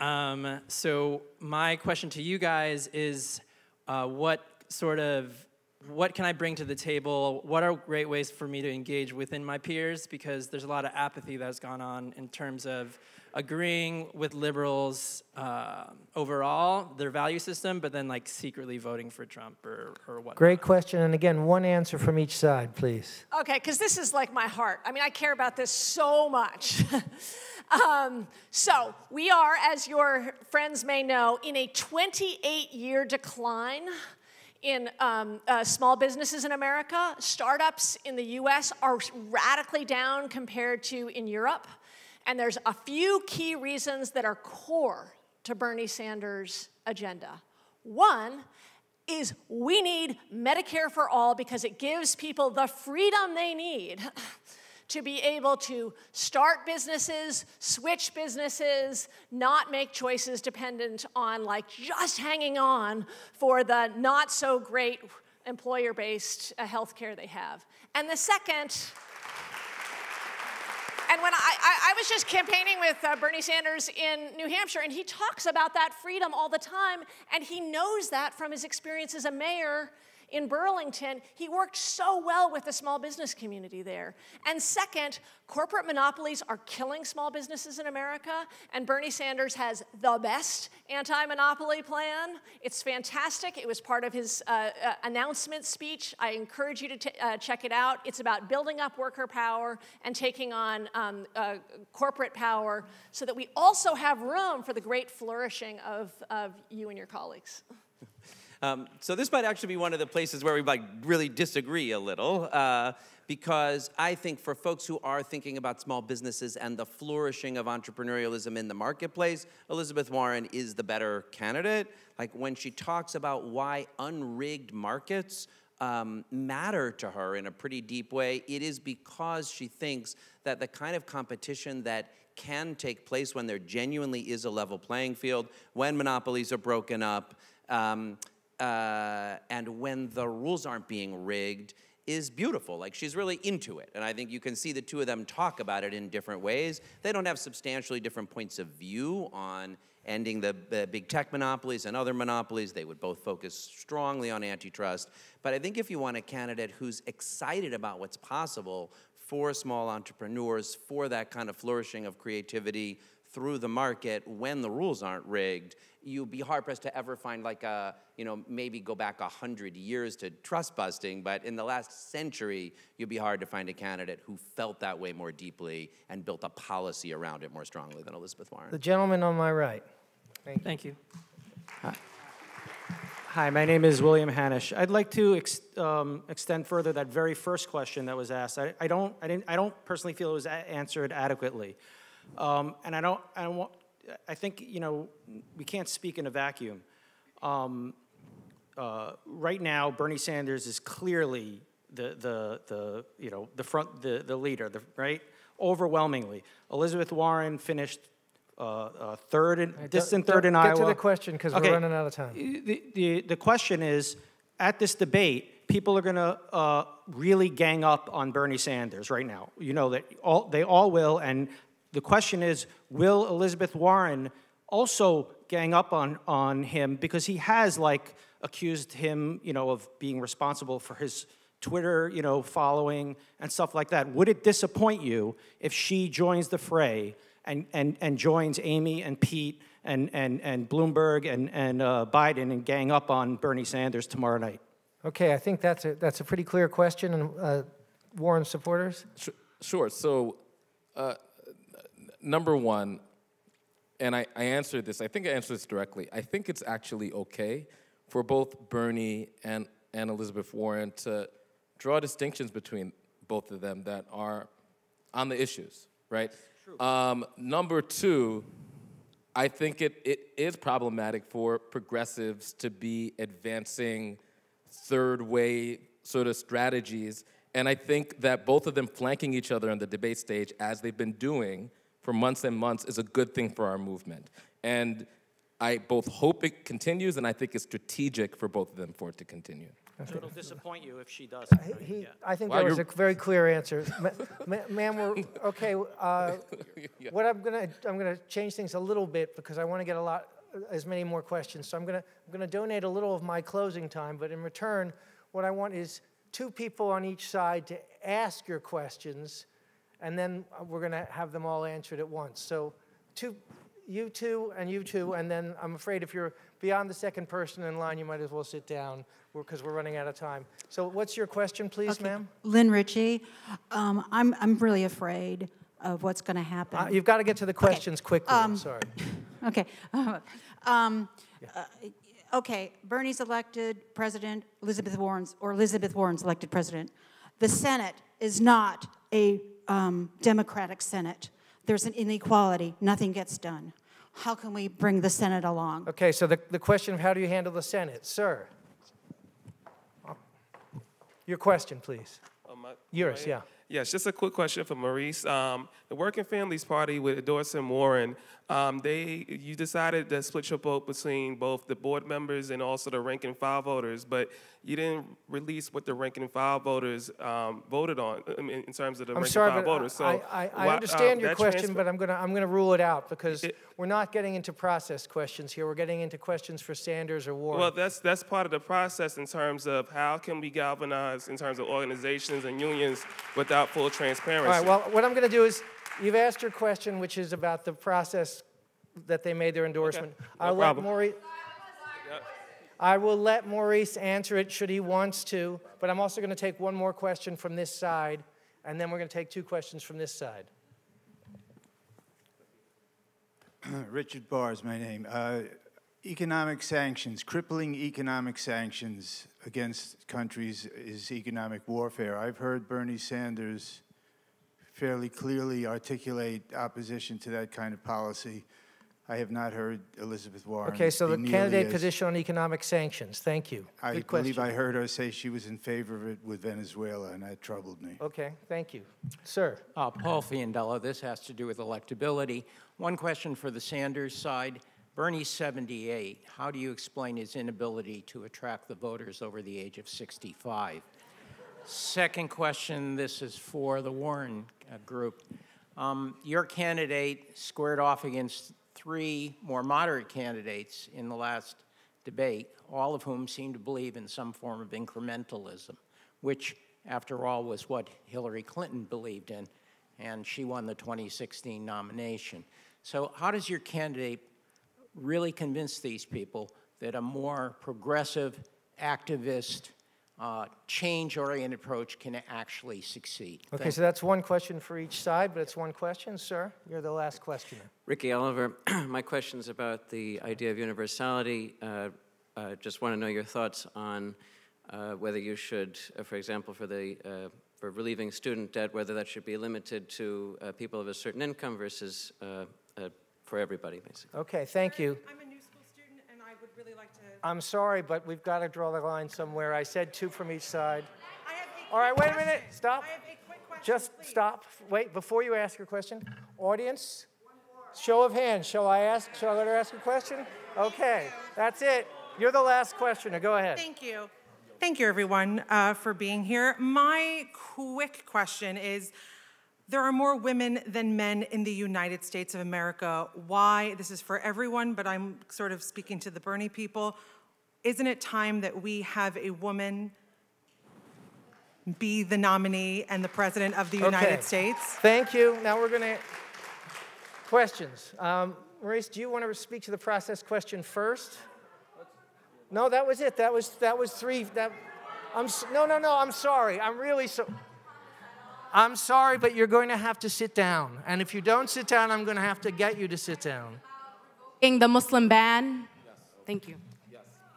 Um, so my question to you guys is, uh, what sort of what can I bring to the table? What are great ways for me to engage within my peers? Because there's a lot of apathy that's gone on in terms of agreeing with liberals uh, overall, their value system, but then like secretly voting for Trump or, or what.
Great question. And again, one answer from each side, please.
Okay, because this is like my heart. I mean, I care about this so much. um, so, we are, as your friends may know, in a 28 year decline in um, uh, small businesses in America. Startups in the US are radically down compared to in Europe. And there's a few key reasons that are core to Bernie Sanders' agenda. One, is we need Medicare for all because it gives people the freedom they need to be able to start businesses, switch businesses, not make choices dependent on like just hanging on for the not so great employer based uh, health care they have. And the second, and when I, I, I, was just campaigning with uh, Bernie Sanders in New Hampshire, and he talks about that freedom all the time, and he knows that from his experience as a mayor in Burlington, he worked so well with the small business community there. And second, corporate monopolies are killing small businesses in America, and Bernie Sanders has the best anti monopoly plan. It's fantastic. It was part of his uh, uh, announcement speech. I encourage you to uh, check it out. It's about building up worker power and taking on um, uh, corporate power so that we also have room for the great flourishing of, of you and your colleagues.
Um, so this might actually be one of the places where we might really disagree a little, uh, because I think for folks who are thinking about small businesses and the flourishing of entrepreneurialism in the marketplace, Elizabeth Warren is the better candidate. Like when she talks about why unrigged markets um, matter to her in a pretty deep way, it is because she thinks that the kind of competition that can take place when there genuinely is a level playing field, when monopolies are broken up, um, uh, and when the rules aren't being rigged is beautiful. Like she's really into it. And I think you can see the two of them talk about it in different ways. They don't have substantially different points of view on ending the, the big tech monopolies and other monopolies. They would both focus strongly on antitrust. But I think if you want a candidate who's excited about what's possible for small entrepreneurs, for that kind of flourishing of creativity through the market when the rules aren't rigged, you'd be hard pressed to ever find like a, you know, maybe go back a hundred years to trust busting, but in the last century, you'd be hard to find a candidate who felt that way more deeply and built a policy around it more strongly than Elizabeth Warren.
The gentleman on my right. Thank you.
Thank you. Hi. Hi, my name is William Hanish. I'd like to ex um, extend further that very first question that was asked. I, I, don't, I, didn't, I don't personally feel it was answered adequately. Um, and I don't, I don't want, I think, you know, we can't speak in a vacuum. Um, uh, right now, Bernie Sanders is clearly the, the, the, you know, the front, the, the leader, the, right? Overwhelmingly. Elizabeth Warren finished uh, uh, third in, distant third in
get
Iowa.
Get to the question because
okay.
we're running out of time.
The, the, the question is, at this debate, people are going to uh, really gang up on Bernie Sanders right now. You know that all, they all will, and the question is, will Elizabeth Warren also gang up on, on him because he has like accused him, you know, of being responsible for his Twitter, you know, following and stuff like that. Would it disappoint you if she joins the fray and, and, and joins Amy and Pete and, and, and Bloomberg and, and uh, Biden and gang up on Bernie Sanders tomorrow night?
Okay, I think that's a, that's a pretty clear question. And uh, Warren supporters?
Sure. So, uh, number one, and I, I answered this, I think I answered this directly. I think it's actually okay for both Bernie and, and Elizabeth Warren to draw distinctions between both of them that are on the issues, right? Um, number two, I think it, it is problematic for progressives to be advancing third way sort of strategies. And I think that both of them flanking each other on the debate stage, as they've been doing, for months and months is a good thing for our movement. And I both hope it continues, and I think it's strategic for both of them for it to continue.
So it'll disappoint you if she does.
He, I think that was a very clear answer. Ma'am, we're, okay, uh, what I'm gonna, I'm gonna change things a little bit because I wanna get a lot, as many more questions. So I'm gonna, I'm gonna donate a little of my closing time, but in return, what I want is two people on each side to ask your questions and then uh, we're going to have them all answered at once. So two, you two and you two, and then I'm afraid if you're beyond the second person in line, you might as well sit down because we're running out of time. So what's your question, please,
okay.
ma'am?
Lynn Ritchie. Um, I'm, I'm really afraid of what's going to happen.
Uh, you've got to get to the questions
okay.
quickly. Um, sorry.
Okay. um, yeah. uh, okay. Bernie's elected president. Elizabeth Warren's or Elizabeth Warren's elected president. The Senate is not a um, Democratic Senate. There's an inequality, nothing gets done. How can we bring the Senate along?
Okay, so the, the question of how do you handle the Senate, sir? Your question, please.
Um,
Yours, yeah.
Yes, just a quick question for Maurice. Um, the Working Families Party with Doris Warren um, they you decided to split your vote between both the board members and also the rank and file voters, but you didn't release what the rank and file voters um, voted on I mean, in terms of the
I'm
rank
sorry,
and file voters. So
I, I, I
why-
understand
um,
your question, but I'm gonna, I'm gonna rule it out because we're not getting into process questions here. We're getting into questions for Sanders or Warren.
Well, that's that's part of the process in terms of how can we galvanize in terms of organizations and unions without full transparency.
All right, well, what I'm going to do is, you've asked your question, which is about the process that they made their endorsement.
no
I'll let. Maurice, I will let Maurice answer it should he wants to, but I'm also going to take one more question from this side, and then we're going to take two questions from this side.
Richard Barr is my name. Uh, economic sanctions, crippling economic sanctions against countries is economic warfare. I've heard Bernie Sanders fairly clearly articulate opposition to that kind of policy. I have not heard Elizabeth Warren.
Okay, so
be
the candidate position on economic sanctions, thank you.
I
Good
believe
question.
I heard her say she was in favor of it with Venezuela, and that troubled me.
Okay, thank you. Sir?
Uh, Paul Fiandello, this has to do with electability. One question for the Sanders side. Bernie's 78. How do you explain his inability to attract the voters over the age of 65? Second question, this is for the Warren uh, group. Um, your candidate squared off against three more moderate candidates in the last debate, all of whom seem to believe in some form of incrementalism, which, after all, was what Hillary Clinton believed in, and she won the 2016 nomination. So, how does your candidate really convince these people that a more progressive, activist, uh, change-oriented approach can actually succeed?
Okay,
Thank
so that's one question for each side, but it's one question. Sir, you're the last questioner.
Ricky Oliver, my question is about the idea of universality. Uh, uh, just want to know your thoughts on uh, whether you should, uh, for example, for the uh, for relieving student debt, whether that should be limited to uh, people of a certain income versus uh, uh, for everybody, basically.
Okay, thank you.
I'm a new school student, and I would really like to.
I'm sorry, but we've got to draw the line somewhere. I said two from each side. All right, wait a minute. Stop. Just stop. Wait, before you ask your question, audience, show of hands. Shall I ask? Shall I let her ask a question? Okay, that's it. You're the last questioner. Go ahead.
Thank you. Thank you, everyone, uh, for being here. My quick question is there are more women than men in the United States of America. Why? This is for everyone, but I'm sort of speaking to the Bernie people. Isn't it time that we have a woman be the nominee and the president of the United
Okay.
States?
Thank you. Now we're going to questions. Um, Maurice, do you want to speak to the process question first? No, that was it. That was that was three. That I'm no no no. I'm sorry. I'm really so. I'm sorry, but you're going to have to sit down. And if you don't sit down, I'm going to have to get you to sit down.
In the Muslim ban? Thank you.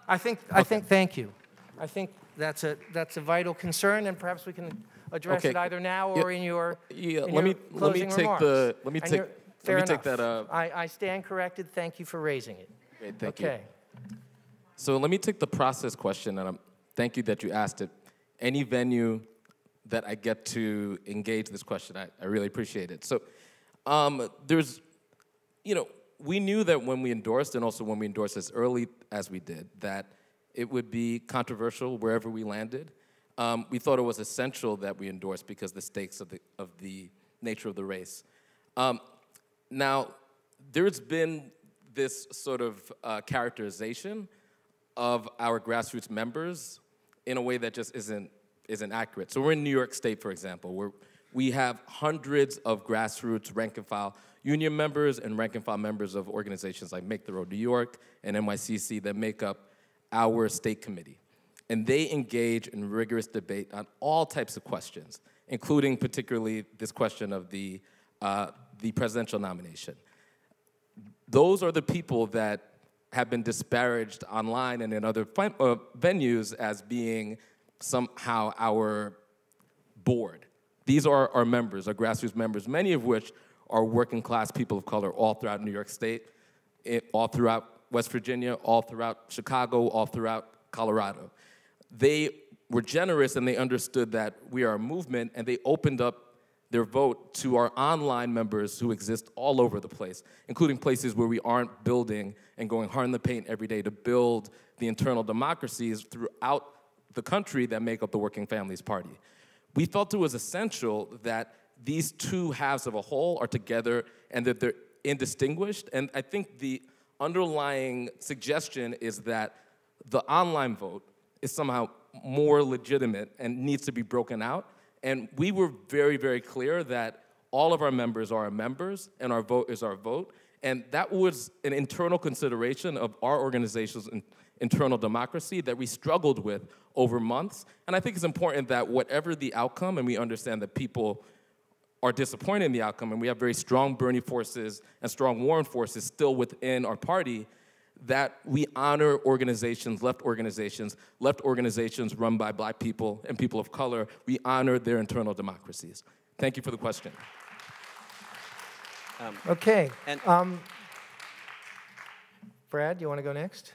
I think I think thank you. I think that's a that's a vital concern, and perhaps we can address
Okay.
it either now
Yeah,
or in your
yeah,
in
let
your
me- let me take
remarks.
the- let me
And
take-
you're-
let me take that, uh,
I, I stand corrected. Thank you for raising it.
Great, thank you.
okay.
So let me take the process question, and I'm, thank you that you asked it. Any venue that I get to engage this question, I, I really appreciate it. So um, there's, you know, we knew that when we endorsed, and also when we endorsed as early as we did, that it would be controversial wherever we landed. Um, we thought it was essential that we endorse because the stakes of the, of the nature of the race. Um, now, there's been this sort of uh, characterization of our grassroots members in a way that just isn't, isn't accurate. So we're in New York State, for example, where we have hundreds of grassroots rank and file union members and rank and file members of organizations like Make the Road New York and NYCC that make up our state committee. And they engage in rigorous debate on all types of questions, including particularly this question of the, uh, the presidential nomination those are the people that have been disparaged online and in other uh, venues as being somehow our board. These are our members, our grassroots members, many of which are working class people of color all throughout New York State, eh, all throughout West Virginia, all throughout Chicago, all throughout Colorado. They were generous and they understood that we are a movement and they opened up their vote to our online members who exist all over the place, including places where we aren't building and going hard in the paint every day to build the internal democracies throughout the country that make up the Working Families Party. We felt it was essential that these two halves of a whole are together and that they're indistinguished. And I think the underlying suggestion is that the online vote is somehow more legitimate and needs to be broken out. And we were very, very clear that all of our members are our members and our vote is our vote. And that was an internal consideration of our organization's internal democracy that we struggled with over months. And I think it's important that whatever the outcome, and we understand that people are disappointed in the outcome, and we have very strong Bernie forces and strong Warren forces still within our party, that we honor organizations, left organizations, left organizations run by black people and people of color. We honor their internal democracies. Thank you for the question.
Um, okay. And um, Brad, you want to go next?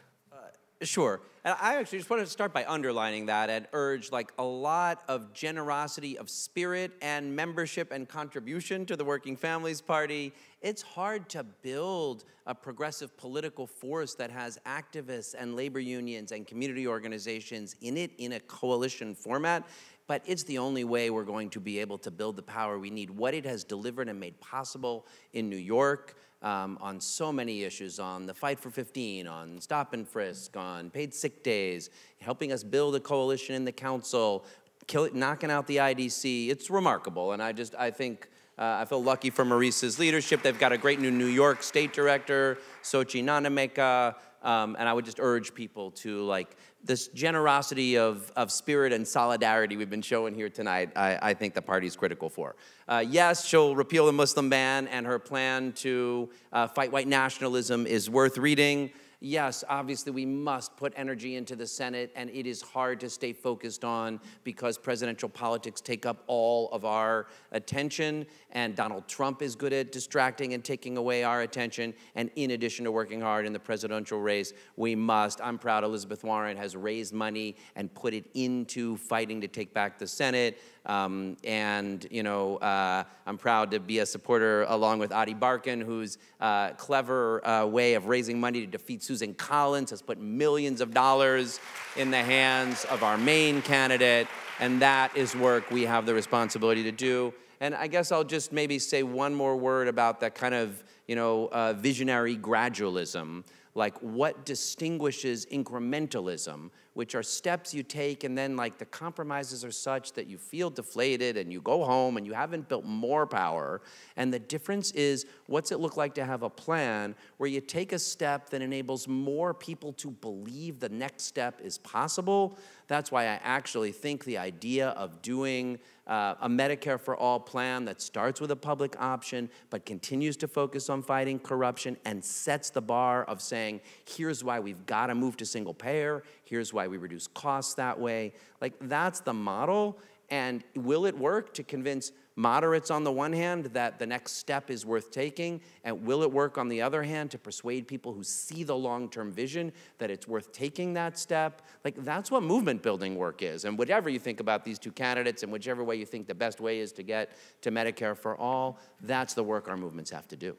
Sure. And I actually just wanted to start by underlining that and urge like a lot of generosity of spirit and membership and contribution to the Working Families Party. It's hard to build a progressive political force that has activists and labor unions and community organizations in it in a coalition format but it's the only way we're going to be able to build the power we need. What it has delivered and made possible in New York, um, on so many issues on the fight for 15, on stop and frisk, on paid sick days, helping us build a coalition in the council, kill, knocking out the IDC. It's remarkable. And I just, I think, uh, I feel lucky for Maurice's leadership. They've got a great new New York state director, Sochie Nnaemeka. Um, and I would just urge people to like this generosity of, of spirit and solidarity we've been showing here tonight, I, I think the party is critical for. Uh, yes, she'll repeal the Muslim ban, and her plan to uh, fight white nationalism is worth reading yes, obviously we must put energy into the Senate, and it is hard to stay focused on because presidential politics take up all of our attention, and Donald Trump is good at distracting and taking away our attention. And in addition to working hard in the presidential race, we must, I'm proud Elizabeth Warren has raised money and put it into fighting to take back the Senate. Um, and, you know, uh, I'm proud to be a supporter along with Ady Barkan, whose uh, clever uh, way of raising money to defeat Susan Collins has put millions of dollars in the hands of our main candidate. And that is work we have the responsibility to do. And I guess I'll just maybe say one more word about that kind of, you know, uh, visionary gradualism like what distinguishes incrementalism which are steps you take and then like the compromises are such that you feel deflated and you go home and you haven't built more power. And the difference is what's it look like to have a plan where you take a step that enables more people to believe the next step is possible? That's why i actually think the idea of doing uh, a Medicare for All plan that starts with a public option but continues to focus on fighting corruption and sets the bar of saying, here's why we've got to move to single payer, here's why we reduce costs that way. Like, that's the model. And will it work to convince moderates on the one hand that the next step is worth taking? And will it work on the other hand to persuade people who see the long term vision that it's worth taking that step? Like, that's what movement building work is. And whatever you think about these two candidates and whichever way you think the best way is to get to Medicare for all, that's the work our movements have to do.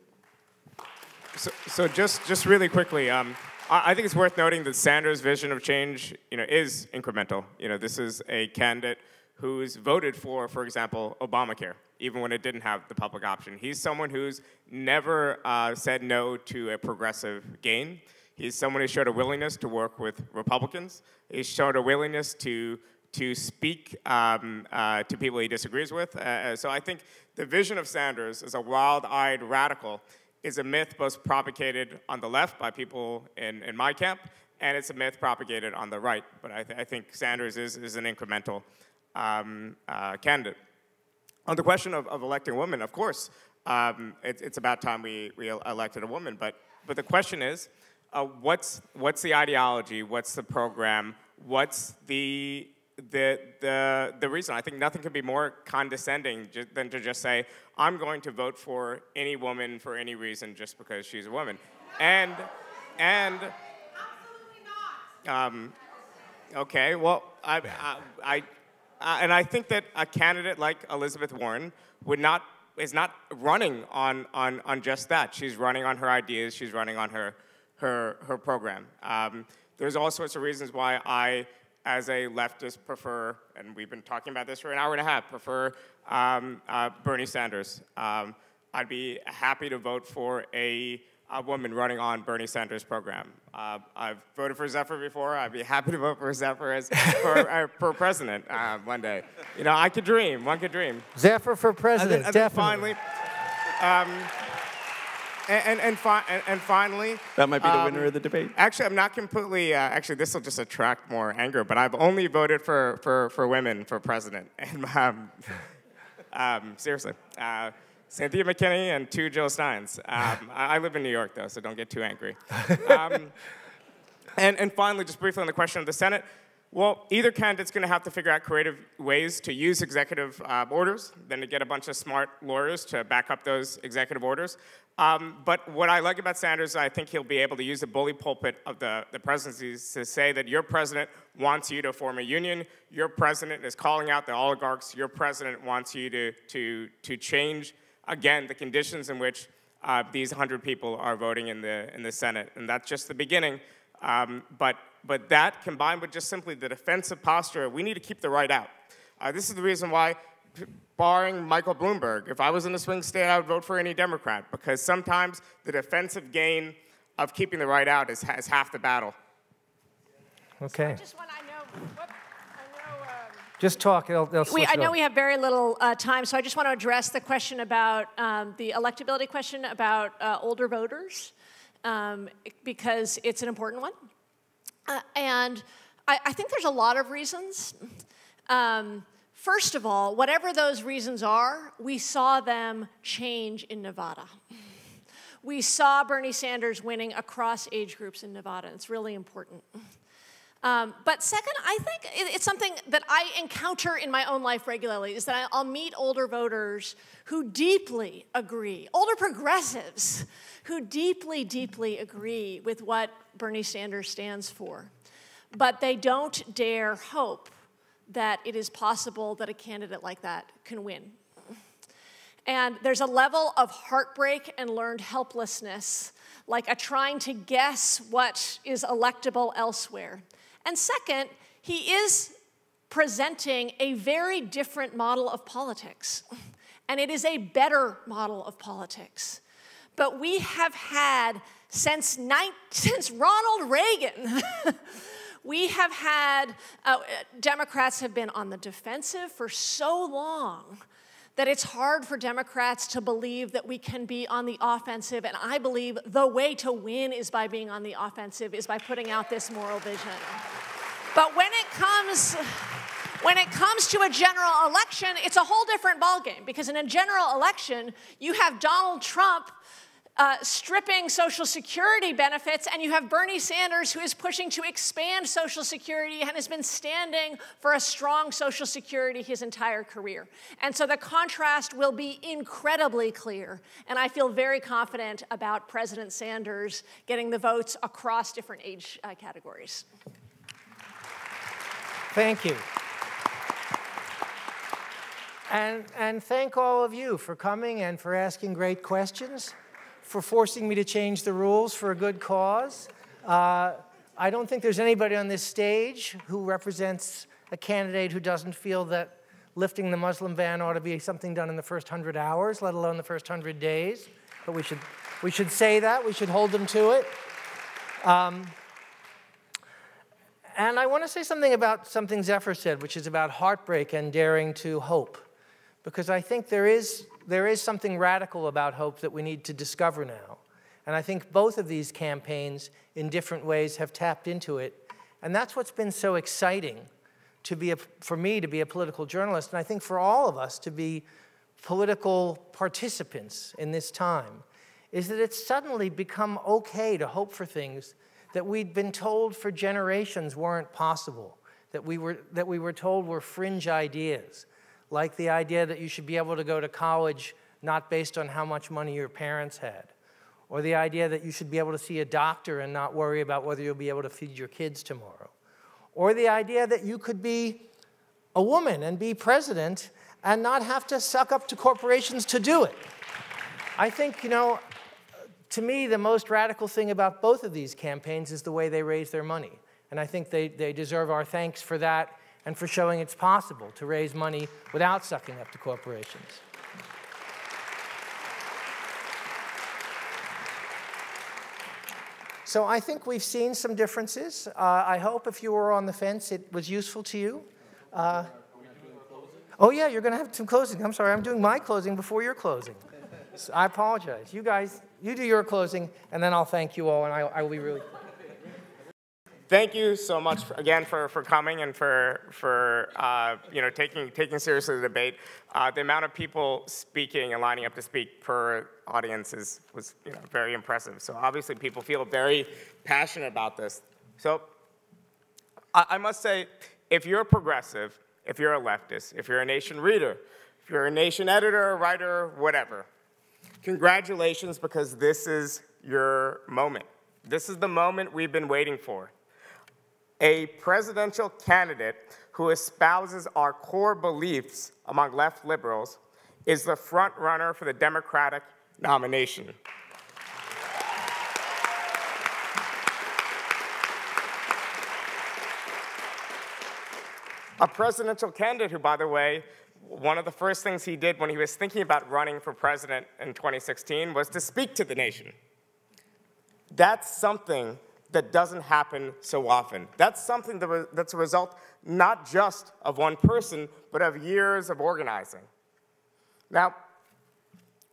So, so just, just really quickly, um, I think it's worth noting that Sanders' vision of change, you know, is incremental. You know, this is a candidate who's voted for, for example, Obamacare, even when it didn't have the public option. He's someone who's never uh, said no to a progressive gain. He's someone who showed a willingness to work with Republicans. He's showed a willingness to to speak um, uh, to people he disagrees with. Uh, uh so I think the vision of Sanders as a wild-eyed radical is a myth both propagated on the left by people in, in my camp, and it's a myth propagated on the right. But I, th I think Sanders is, is an incremental um, uh, candidate. On the question of, of electing women, of course, um, it, it's about time we, we elected a woman. But, but the question is, uh, what's, what's the ideology? What's the program? What's the the, the, the reason. I think nothing could be more condescending than to just say, I'm going to vote for any woman for any reason just because she's a woman. And, and, um, Okay, well, I, I, I, I, and I think that a candidate like Elizabeth Warren would not is not running on, on, on just that. She's running on her ideas. She's running on her, her, her program. Um, there's all sorts of reasons why I, as a leftist, prefer, and we've been talking about this for an hour and a half, prefer um, uh, Bernie Sanders. Um, I'd be happy to vote for a, a woman running on Bernie Sanders' program. Uh, I've voted for Zephyr before. I'd be happy to vote for Zephyr as for, uh, for president uh, one day. You know, I could dream. One could dream.
Zephyr for president,
and then, and
definitely.
finally, um, and, and, and, fi and, and finally,
That might be the
um,
winner of the debate.
Actually, I'm not completely. Uh, actually, this will just attract more anger. But I've only voted for for, for women for president, and um, um, seriously, uh, Cynthia McKinney and two Jill Steins. Um, I, live in New York though, so don't get too angry. Um, and and finally, just briefly on the question of the Senate. Well, either candidate's going to have to figure out creative ways to use executive uh, orders, then to get a bunch of smart lawyers to back up those executive orders. Um, but what I like about Sanders, I think he'll be able to use the bully pulpit of the, the presidency to say that your president wants you to form a union, your president is calling out the oligarchs, your president wants you to, to, to change, again, the conditions in which uh, these 100 people are voting in the, in the Senate. And that's just the beginning. Um, but, but that combined with just simply the defensive posture, we need to keep the right out. Uh, this is the reason why, barring Michael Bloomberg, if I was in a swing state, I would vote for any Democrat, because sometimes the defensive gain of keeping the right out is, is half the battle.
Okay.
Just want I know. Whoop, I know. Um,
Just talk. They'll, they'll
we, I know we have very little uh, time, so I just want to address the question about um, the electability question about uh, older voters, um, because it's an important one. Uh, and I, I think there's a lot of reasons. Um, first of all, whatever those reasons are, we saw them change in Nevada. We saw Bernie Sanders winning across age groups in Nevada. It's really important. Um, but second, I think it's something that I encounter in my own life regularly is that I'll meet older voters who deeply agree, older progressives who deeply, deeply agree with what Bernie Sanders stands for. But they don't dare hope that it is possible that a candidate like that can win. And there's a level of heartbreak and learned helplessness, like a trying to guess what is electable elsewhere. And second, he is presenting a very different model of politics, and it is a better model of politics. But we have had since, since Ronald Reagan. We have had, uh, Democrats have been on the defensive for so long that it's hard for Democrats to believe that we can be on the offensive. And I believe the way to win is by being on the offensive, is by putting out this moral vision. But when it comes, when it comes to a general election, it's a whole different ballgame because in a general election, you have Donald Trump uh, stripping Social Security benefits, and you have Bernie Sanders who is pushing to expand Social Security and has been standing for a strong Social Security his entire career. And so the contrast will be incredibly clear, and I feel very confident about President Sanders getting the votes across different age uh, categories.
Thank you. And, and thank all of you for coming and for asking great questions, for forcing me to change the rules for a good cause. Uh, I don't think there's anybody on this stage who represents a candidate who doesn't feel that lifting the Muslim ban ought to be something done in the first 100 hours, let alone the first 100 days. But we should, we should say that, we should hold them to it. Um, and I want to say something about something Zephyr said, which is about heartbreak and daring to hope. Because I think there is, there is something radical about hope that we need to discover now. And I think both of these campaigns, in different ways, have tapped into it. And that's what's been so exciting to be a, for me to be a political journalist, and I think for all of us to be political participants in this time, is that it's suddenly become okay to hope for things that we'd been told for generations weren't possible, that we were, that we were told were fringe ideas, like the idea that you should be able to go to college not based on how much money your parents had, or the idea that you should be able to see a doctor and not worry about whether you'll be able to feed your kids tomorrow, or the idea that you could be a woman and be president and not have to suck up to corporations to do it. I think, you know, to me, the most radical thing about both of these campaigns is the way they raise their money. And I think they, they deserve our thanks for that and for showing it's possible to raise money without sucking up to corporations. So I think we've seen some differences. Uh, I hope if you were on the fence, it was useful to you. Uh, oh yeah, you're going to have some closing. I'm sorry, I'm doing my closing before your closing. So I apologize. You guys, you do your closing, and then I'll thank you all, and I, I will be really
thank you so much again for, for coming and for, for uh, you know, taking, taking seriously the debate. Uh, the amount of people speaking and lining up to speak per audience is, was you know, very impressive. So obviously people feel very passionate about this. So I, I must say, if you're a progressive, if you're a leftist, if you're a nation reader, if you're a nation editor, writer, whatever, congratulations because this is your moment. This is the moment we've been waiting for a presidential candidate who espouses our core beliefs among left liberals is the front runner for the Democratic nomination. A presidential candidate who, by the way, one of the first things he did when he was thinking about running for president in 2016 was to speak to the nation. That's something that doesn't happen so often. That's something that that's a result not just of one person, but of years of organizing. Now,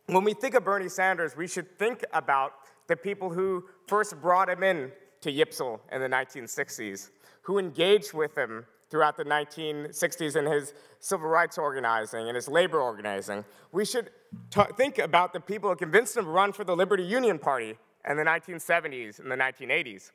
when we think of Bernie Sanders, we should think about the people who first brought him in to YPSL in the 1960s, who engaged with him throughout the 1960s in his civil rights organizing and his labor organizing. We should think about the people who convinced him to run for the Liberty Union Party in the 1970s and the 1980s.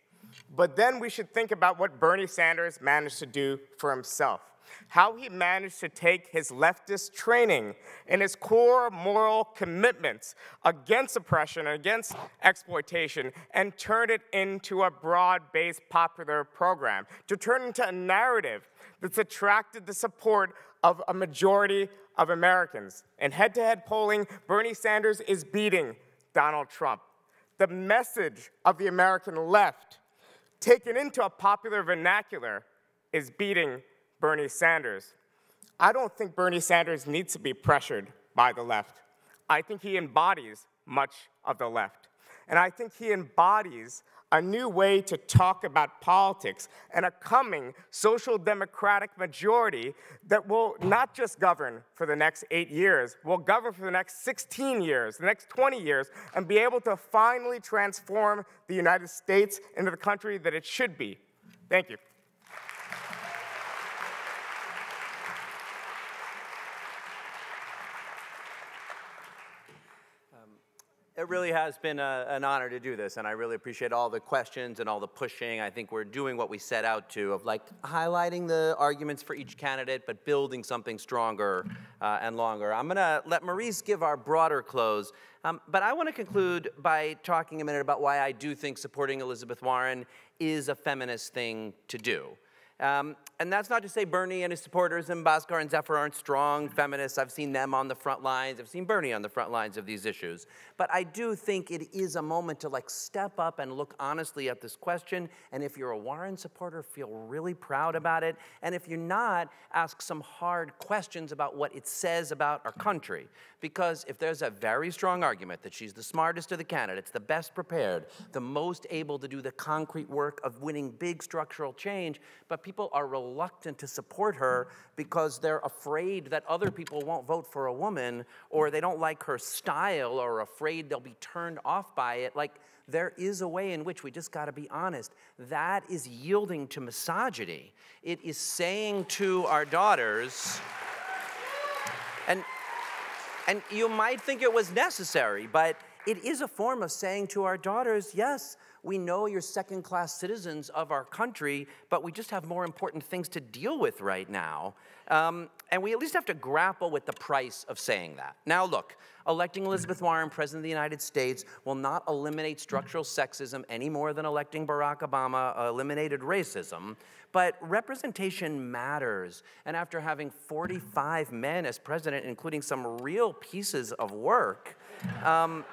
But then we should think about what Bernie Sanders managed to do for himself. How he managed to take his leftist training and his core moral commitments against oppression and against exploitation and turn it into a broad based popular program, to turn into a narrative that's attracted the support of a majority of Americans. In head to head polling, Bernie Sanders is beating Donald Trump the message of the American left, taken into a popular vernacular, is beating Bernie Sanders. I don't think Bernie Sanders needs to be pressured by the left. I think he embodies much of the left. And I think he embodies a new way to talk about politics and a coming social democratic majority that will not just govern for the next eight years, will govern for the next 16 years, the next 20 years, and be able to finally transform the United States into the country that it should be. Thank you.
It really has been a, an honor to do this, and I really appreciate all the questions and all the pushing. I think we're doing what we set out to, of like highlighting the arguments for each candidate, but building something stronger uh, and longer. I'm gonna let Maurice give our broader close, um, but I wanna conclude by talking a minute about why I do think supporting Elizabeth Warren is a feminist thing to do. Um, and that's not to say Bernie and his supporters and Bhaskar and Zephyr aren't strong feminists. I've seen them on the front lines. I've seen Bernie on the front lines of these issues. But I do think it is a moment to like step up and look honestly at this question. And if you're a Warren supporter, feel really proud about it. And if you're not, ask some hard questions about what it says about our country. Because if there's a very strong argument that she's the smartest of the candidates, the best prepared, the most able to do the concrete work of winning big structural change, but people are reluctant to support her because they're afraid that other people won't vote for a woman or they don't like her style or afraid they'll be turned off by it. Like, there is a way in which we just got to be honest. That is yielding to misogyny. It is saying to our daughters, and, and you might think it was necessary, but it is a form of saying to our daughters, yes, We know you're second class citizens of our country, but we just have more important things to deal with right now. Um, and we at least have to grapple with the price of saying that. Now, look, electing Elizabeth Warren President of the United States will not eliminate structural sexism any more than electing Barack Obama eliminated racism. But representation matters. And after having 45 men as president, including some real pieces of work, um,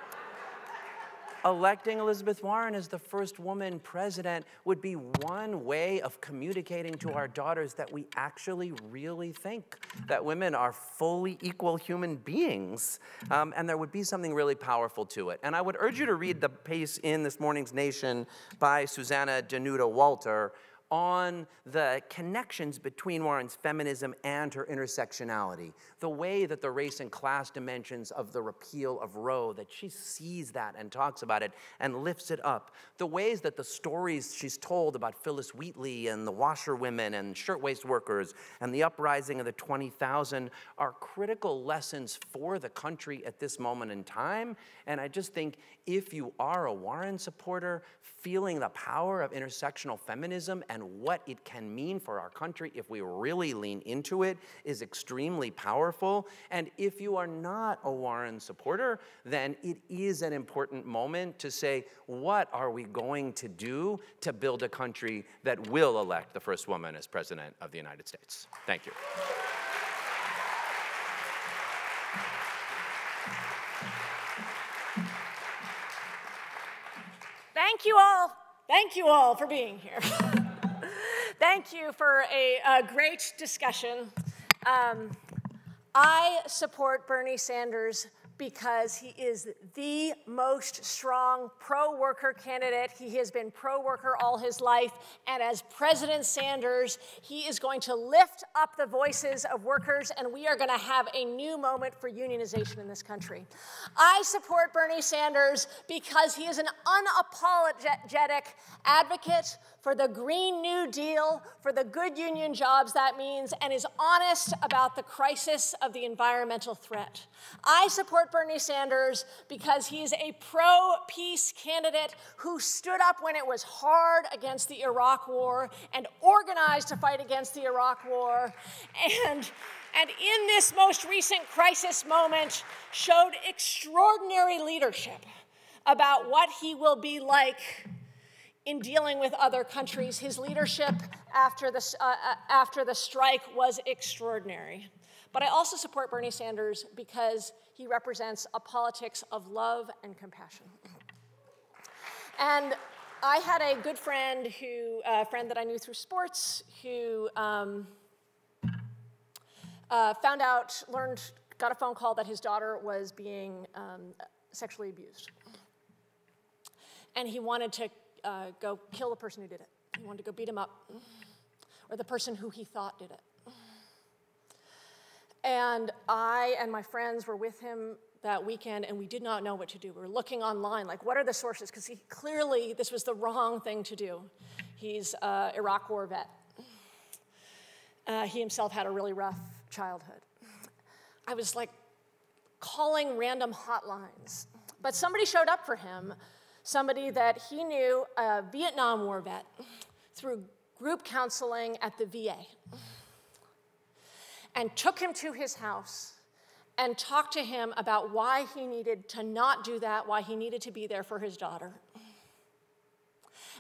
electing Elizabeth Warren as the first woman president would be one way of communicating to our daughters that we actually really think that women are fully equal human beings. Um, and there would be something really powerful to it. And I would urge you to read the piece in this morning's Nation by Susanna Danuta Walter on the connections between Warren's feminism and her intersectionality, the way that the race and class dimensions of the repeal of Roe, that she sees that and talks about it and lifts it up, the ways that the stories she's told about Phillis Wheatley and the washerwomen and shirtwaist workers and the uprising of the 20,000 are critical lessons for the country at this moment in time. And I just think if you are a Warren supporter, feeling the power of intersectional feminism and what it can mean for our country if we really lean into it is extremely powerful. And if you are not a Warren supporter, then it is an important moment to say, what are we going to do to build a country that will elect the first woman as president of the United States? Thank you.
Thank you all. Thank you all for being here. Thank you for a, a great discussion. Um, I support Bernie Sanders because he is the most strong pro worker candidate. He has been pro worker all his life. And as President Sanders, he is going to lift up the voices of workers, and we are going to have a new moment for unionization in this country. I support Bernie Sanders because he is an unapologetic advocate for the Green New Deal, for the good union jobs that means, and is honest about the crisis of the environmental threat. I support Bernie Sanders because he's a pro peace candidate who stood up when it was hard against the Iraq War and organized to fight against the Iraq War. And and in this most recent crisis moment showed extraordinary leadership about what he will be like in dealing with other countries. His leadership after the, uh, uh, after the strike was extraordinary. But I also support Bernie Sanders because he represents a politics of love and compassion. And I had a good friend who, a friend that I knew through sports, who um, uh, found out, learned, got a phone call that his daughter was being um, sexually abused. And he wanted to uh, go kill the person who did it. He wanted to go beat him up, or the person who he thought did it. And I and my friends were with him that weekend, and we did not know what to do. We were looking online, like, what are the sources? Because he clearly, this was the wrong thing to do. He's an Iraq War vet. Uh, he himself had a really rough childhood. I was like calling random hotlines, but somebody showed up for him somebody that he knew, a Vietnam War vet, through group counseling at the VA, and took him to his house and talked to him about why he needed to not do that, why he needed to be there for his daughter.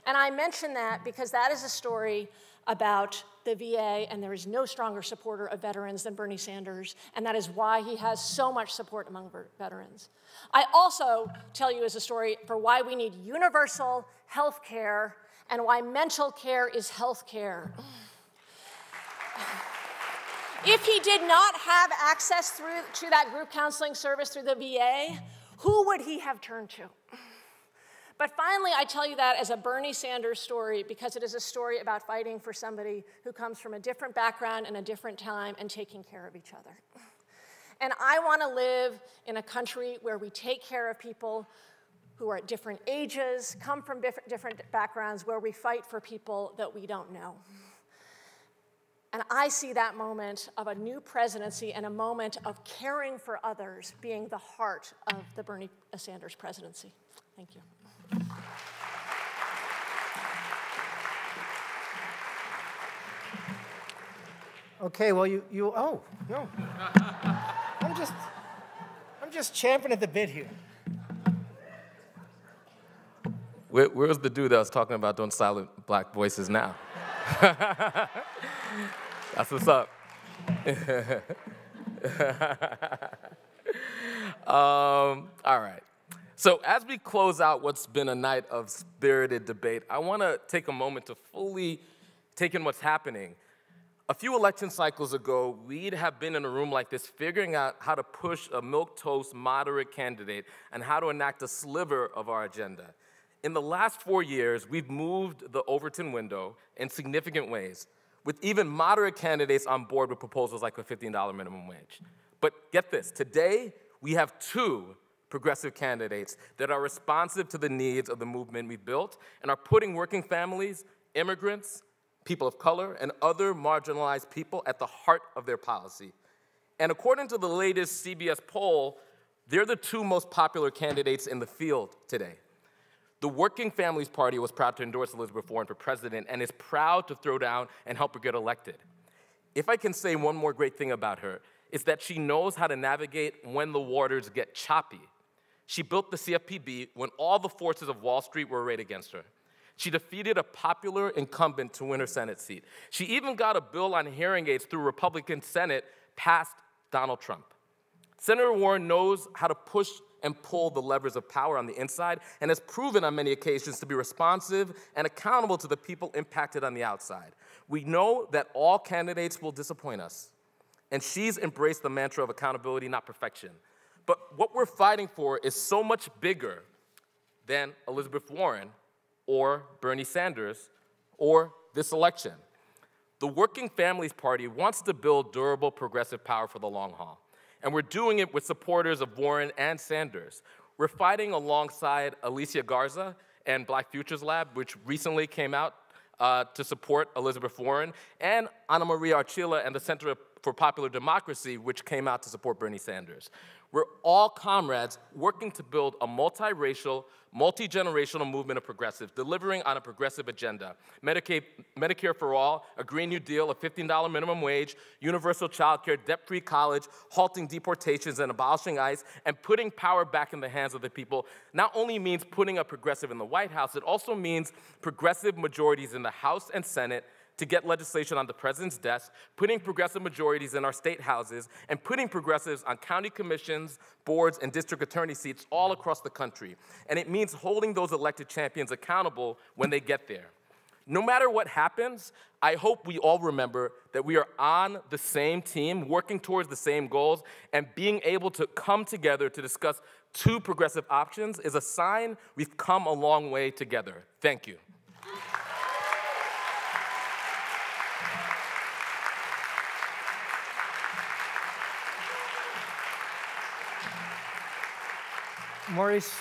And I mention that because that is a story about the VA, and there is no stronger supporter of veterans than Bernie Sanders, and that is why he has so much support among veterans. I also tell you as a story for why we need universal health care and why mental care is health care. If he did not have access through to that group counseling service through the VA, who would he have turned to? But finally, I tell you that as a Bernie Sanders story because it is a story about fighting for somebody who comes from a different background and a different time and taking care of each other. And I want to live in a country where we take care of people who are at different ages, come from different backgrounds, where we fight for people that we don't know. And I see that moment of a new presidency and a moment of caring for others being the heart of the Bernie Sanders presidency. Thank you.
Okay, well, you, you oh, no. I'm just, I'm just champing at the bit here.
Where, where's the dude that was talking about doing silent black voices now? That's what's up. um, all right. So, as we close out what's been a night of spirited debate, I want to take a moment to fully take in what's happening. A few election cycles ago, we'd have been in a room like this figuring out how to push a milquetoast moderate candidate and how to enact a sliver of our agenda. In the last four years, we've moved the Overton window in significant ways, with even moderate candidates on board with proposals like a $15 minimum wage. But get this today, we have two progressive candidates that are responsive to the needs of the movement we've built and are putting working families, immigrants, people of color, and other marginalized people at the heart of their policy. And according to the latest CBS poll, they're the two most popular candidates in the field today. The Working Families Party was proud to endorse Elizabeth Warren for president and is proud to throw down and help her get elected. If I can say one more great thing about her, it's that she knows how to navigate when the waters get choppy. She built the CFPB when all the forces of Wall Street were arrayed against her. She defeated a popular incumbent to win her Senate seat. She even got a bill on hearing aids through Republican Senate past Donald Trump. Senator Warren knows how to push and pull the levers of power on the inside and has proven on many occasions to be responsive and accountable to the people impacted on the outside. We know that all candidates will disappoint us, and she's embraced the mantra of accountability, not perfection. But what we're fighting for is so much bigger than Elizabeth Warren or Bernie Sanders or this election. The Working Families Party wants to build durable progressive power for the long haul. And we're doing it with supporters of Warren and Sanders. We're fighting alongside Alicia Garza and Black Futures Lab, which recently came out uh, to support Elizabeth Warren, and Ana Maria Archila and the Center for Popular Democracy, which came out to support Bernie Sanders. We're all comrades working to build a multiracial, multi generational movement of progressives, delivering on a progressive agenda. Medicaid, Medicare for all, a Green New Deal, a $15 minimum wage, universal child care, debt free college, halting deportations and abolishing ICE, and putting power back in the hands of the people not only means putting a progressive in the White House, it also means progressive majorities in the House and Senate to get legislation on the president's desk, putting progressive majorities in our state houses, and putting progressives on county commissions, boards, and district attorney seats all across the country. And it means holding those elected champions accountable when they get there. No matter what happens, I hope we all remember that we are on the same team, working towards the same goals, and being able to come together to discuss two progressive options is a sign we've come a long way together. Thank you.
Maurice,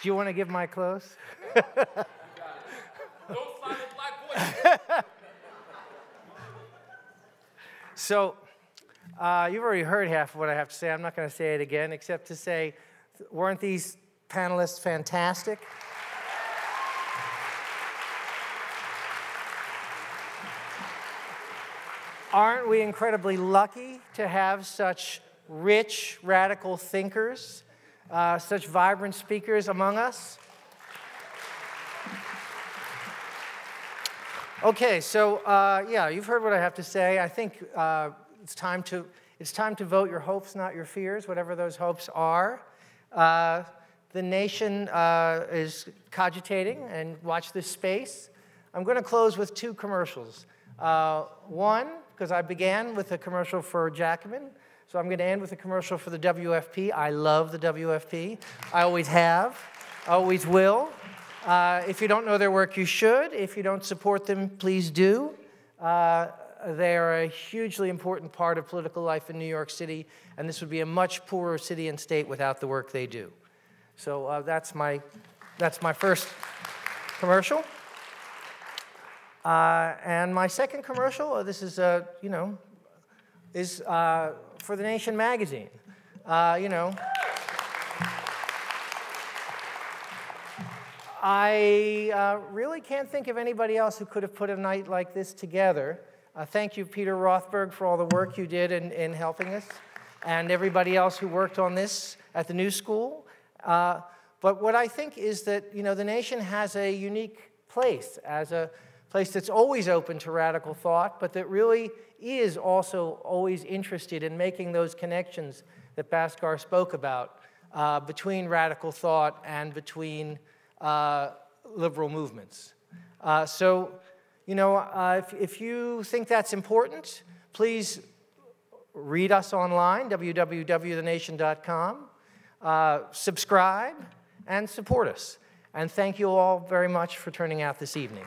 do you want to give my clothes? so, uh, you've already heard half of what I have to say. I'm not going to say it again, except to say, weren't these panelists fantastic? Aren't we incredibly lucky to have such rich, radical thinkers uh, such vibrant speakers among us. Okay, so uh, yeah, you've heard what I have to say. I think uh, it's time to it's time to vote your hopes, not your fears, whatever those hopes are. Uh, the nation uh, is cogitating, and watch this space. I'm going to close with two commercials. Uh, one, because I began with a commercial for Jacobin. So I'm going to end with a commercial for the WFP. I love the WFP. I always have, always will. Uh, if you don't know their work, you should. If you don't support them, please do. Uh, they are a hugely important part of political life in New York City, and this would be a much poorer city and state without the work they do. So uh, that's, my, that's my first commercial. Uh, and my second commercial, uh, this is, uh, you know, is uh, for The Nation magazine. Uh, you know, I uh, really can't think of anybody else who could have put a night like this together. Uh, thank you, Peter Rothberg, for all the work you did in, in helping us, and everybody else who worked on this at the New School. Uh, but what I think is that you know the nation has a unique place as a place that's always open to radical thought, but that really is also always interested in making those connections that Bhaskar spoke about uh, between radical thought and between uh, liberal movements. Uh, so, you know, uh, if, if you think that's important, please read us online, www.thenation.com, uh, subscribe, and support us. And thank you all very much for turning out this evening.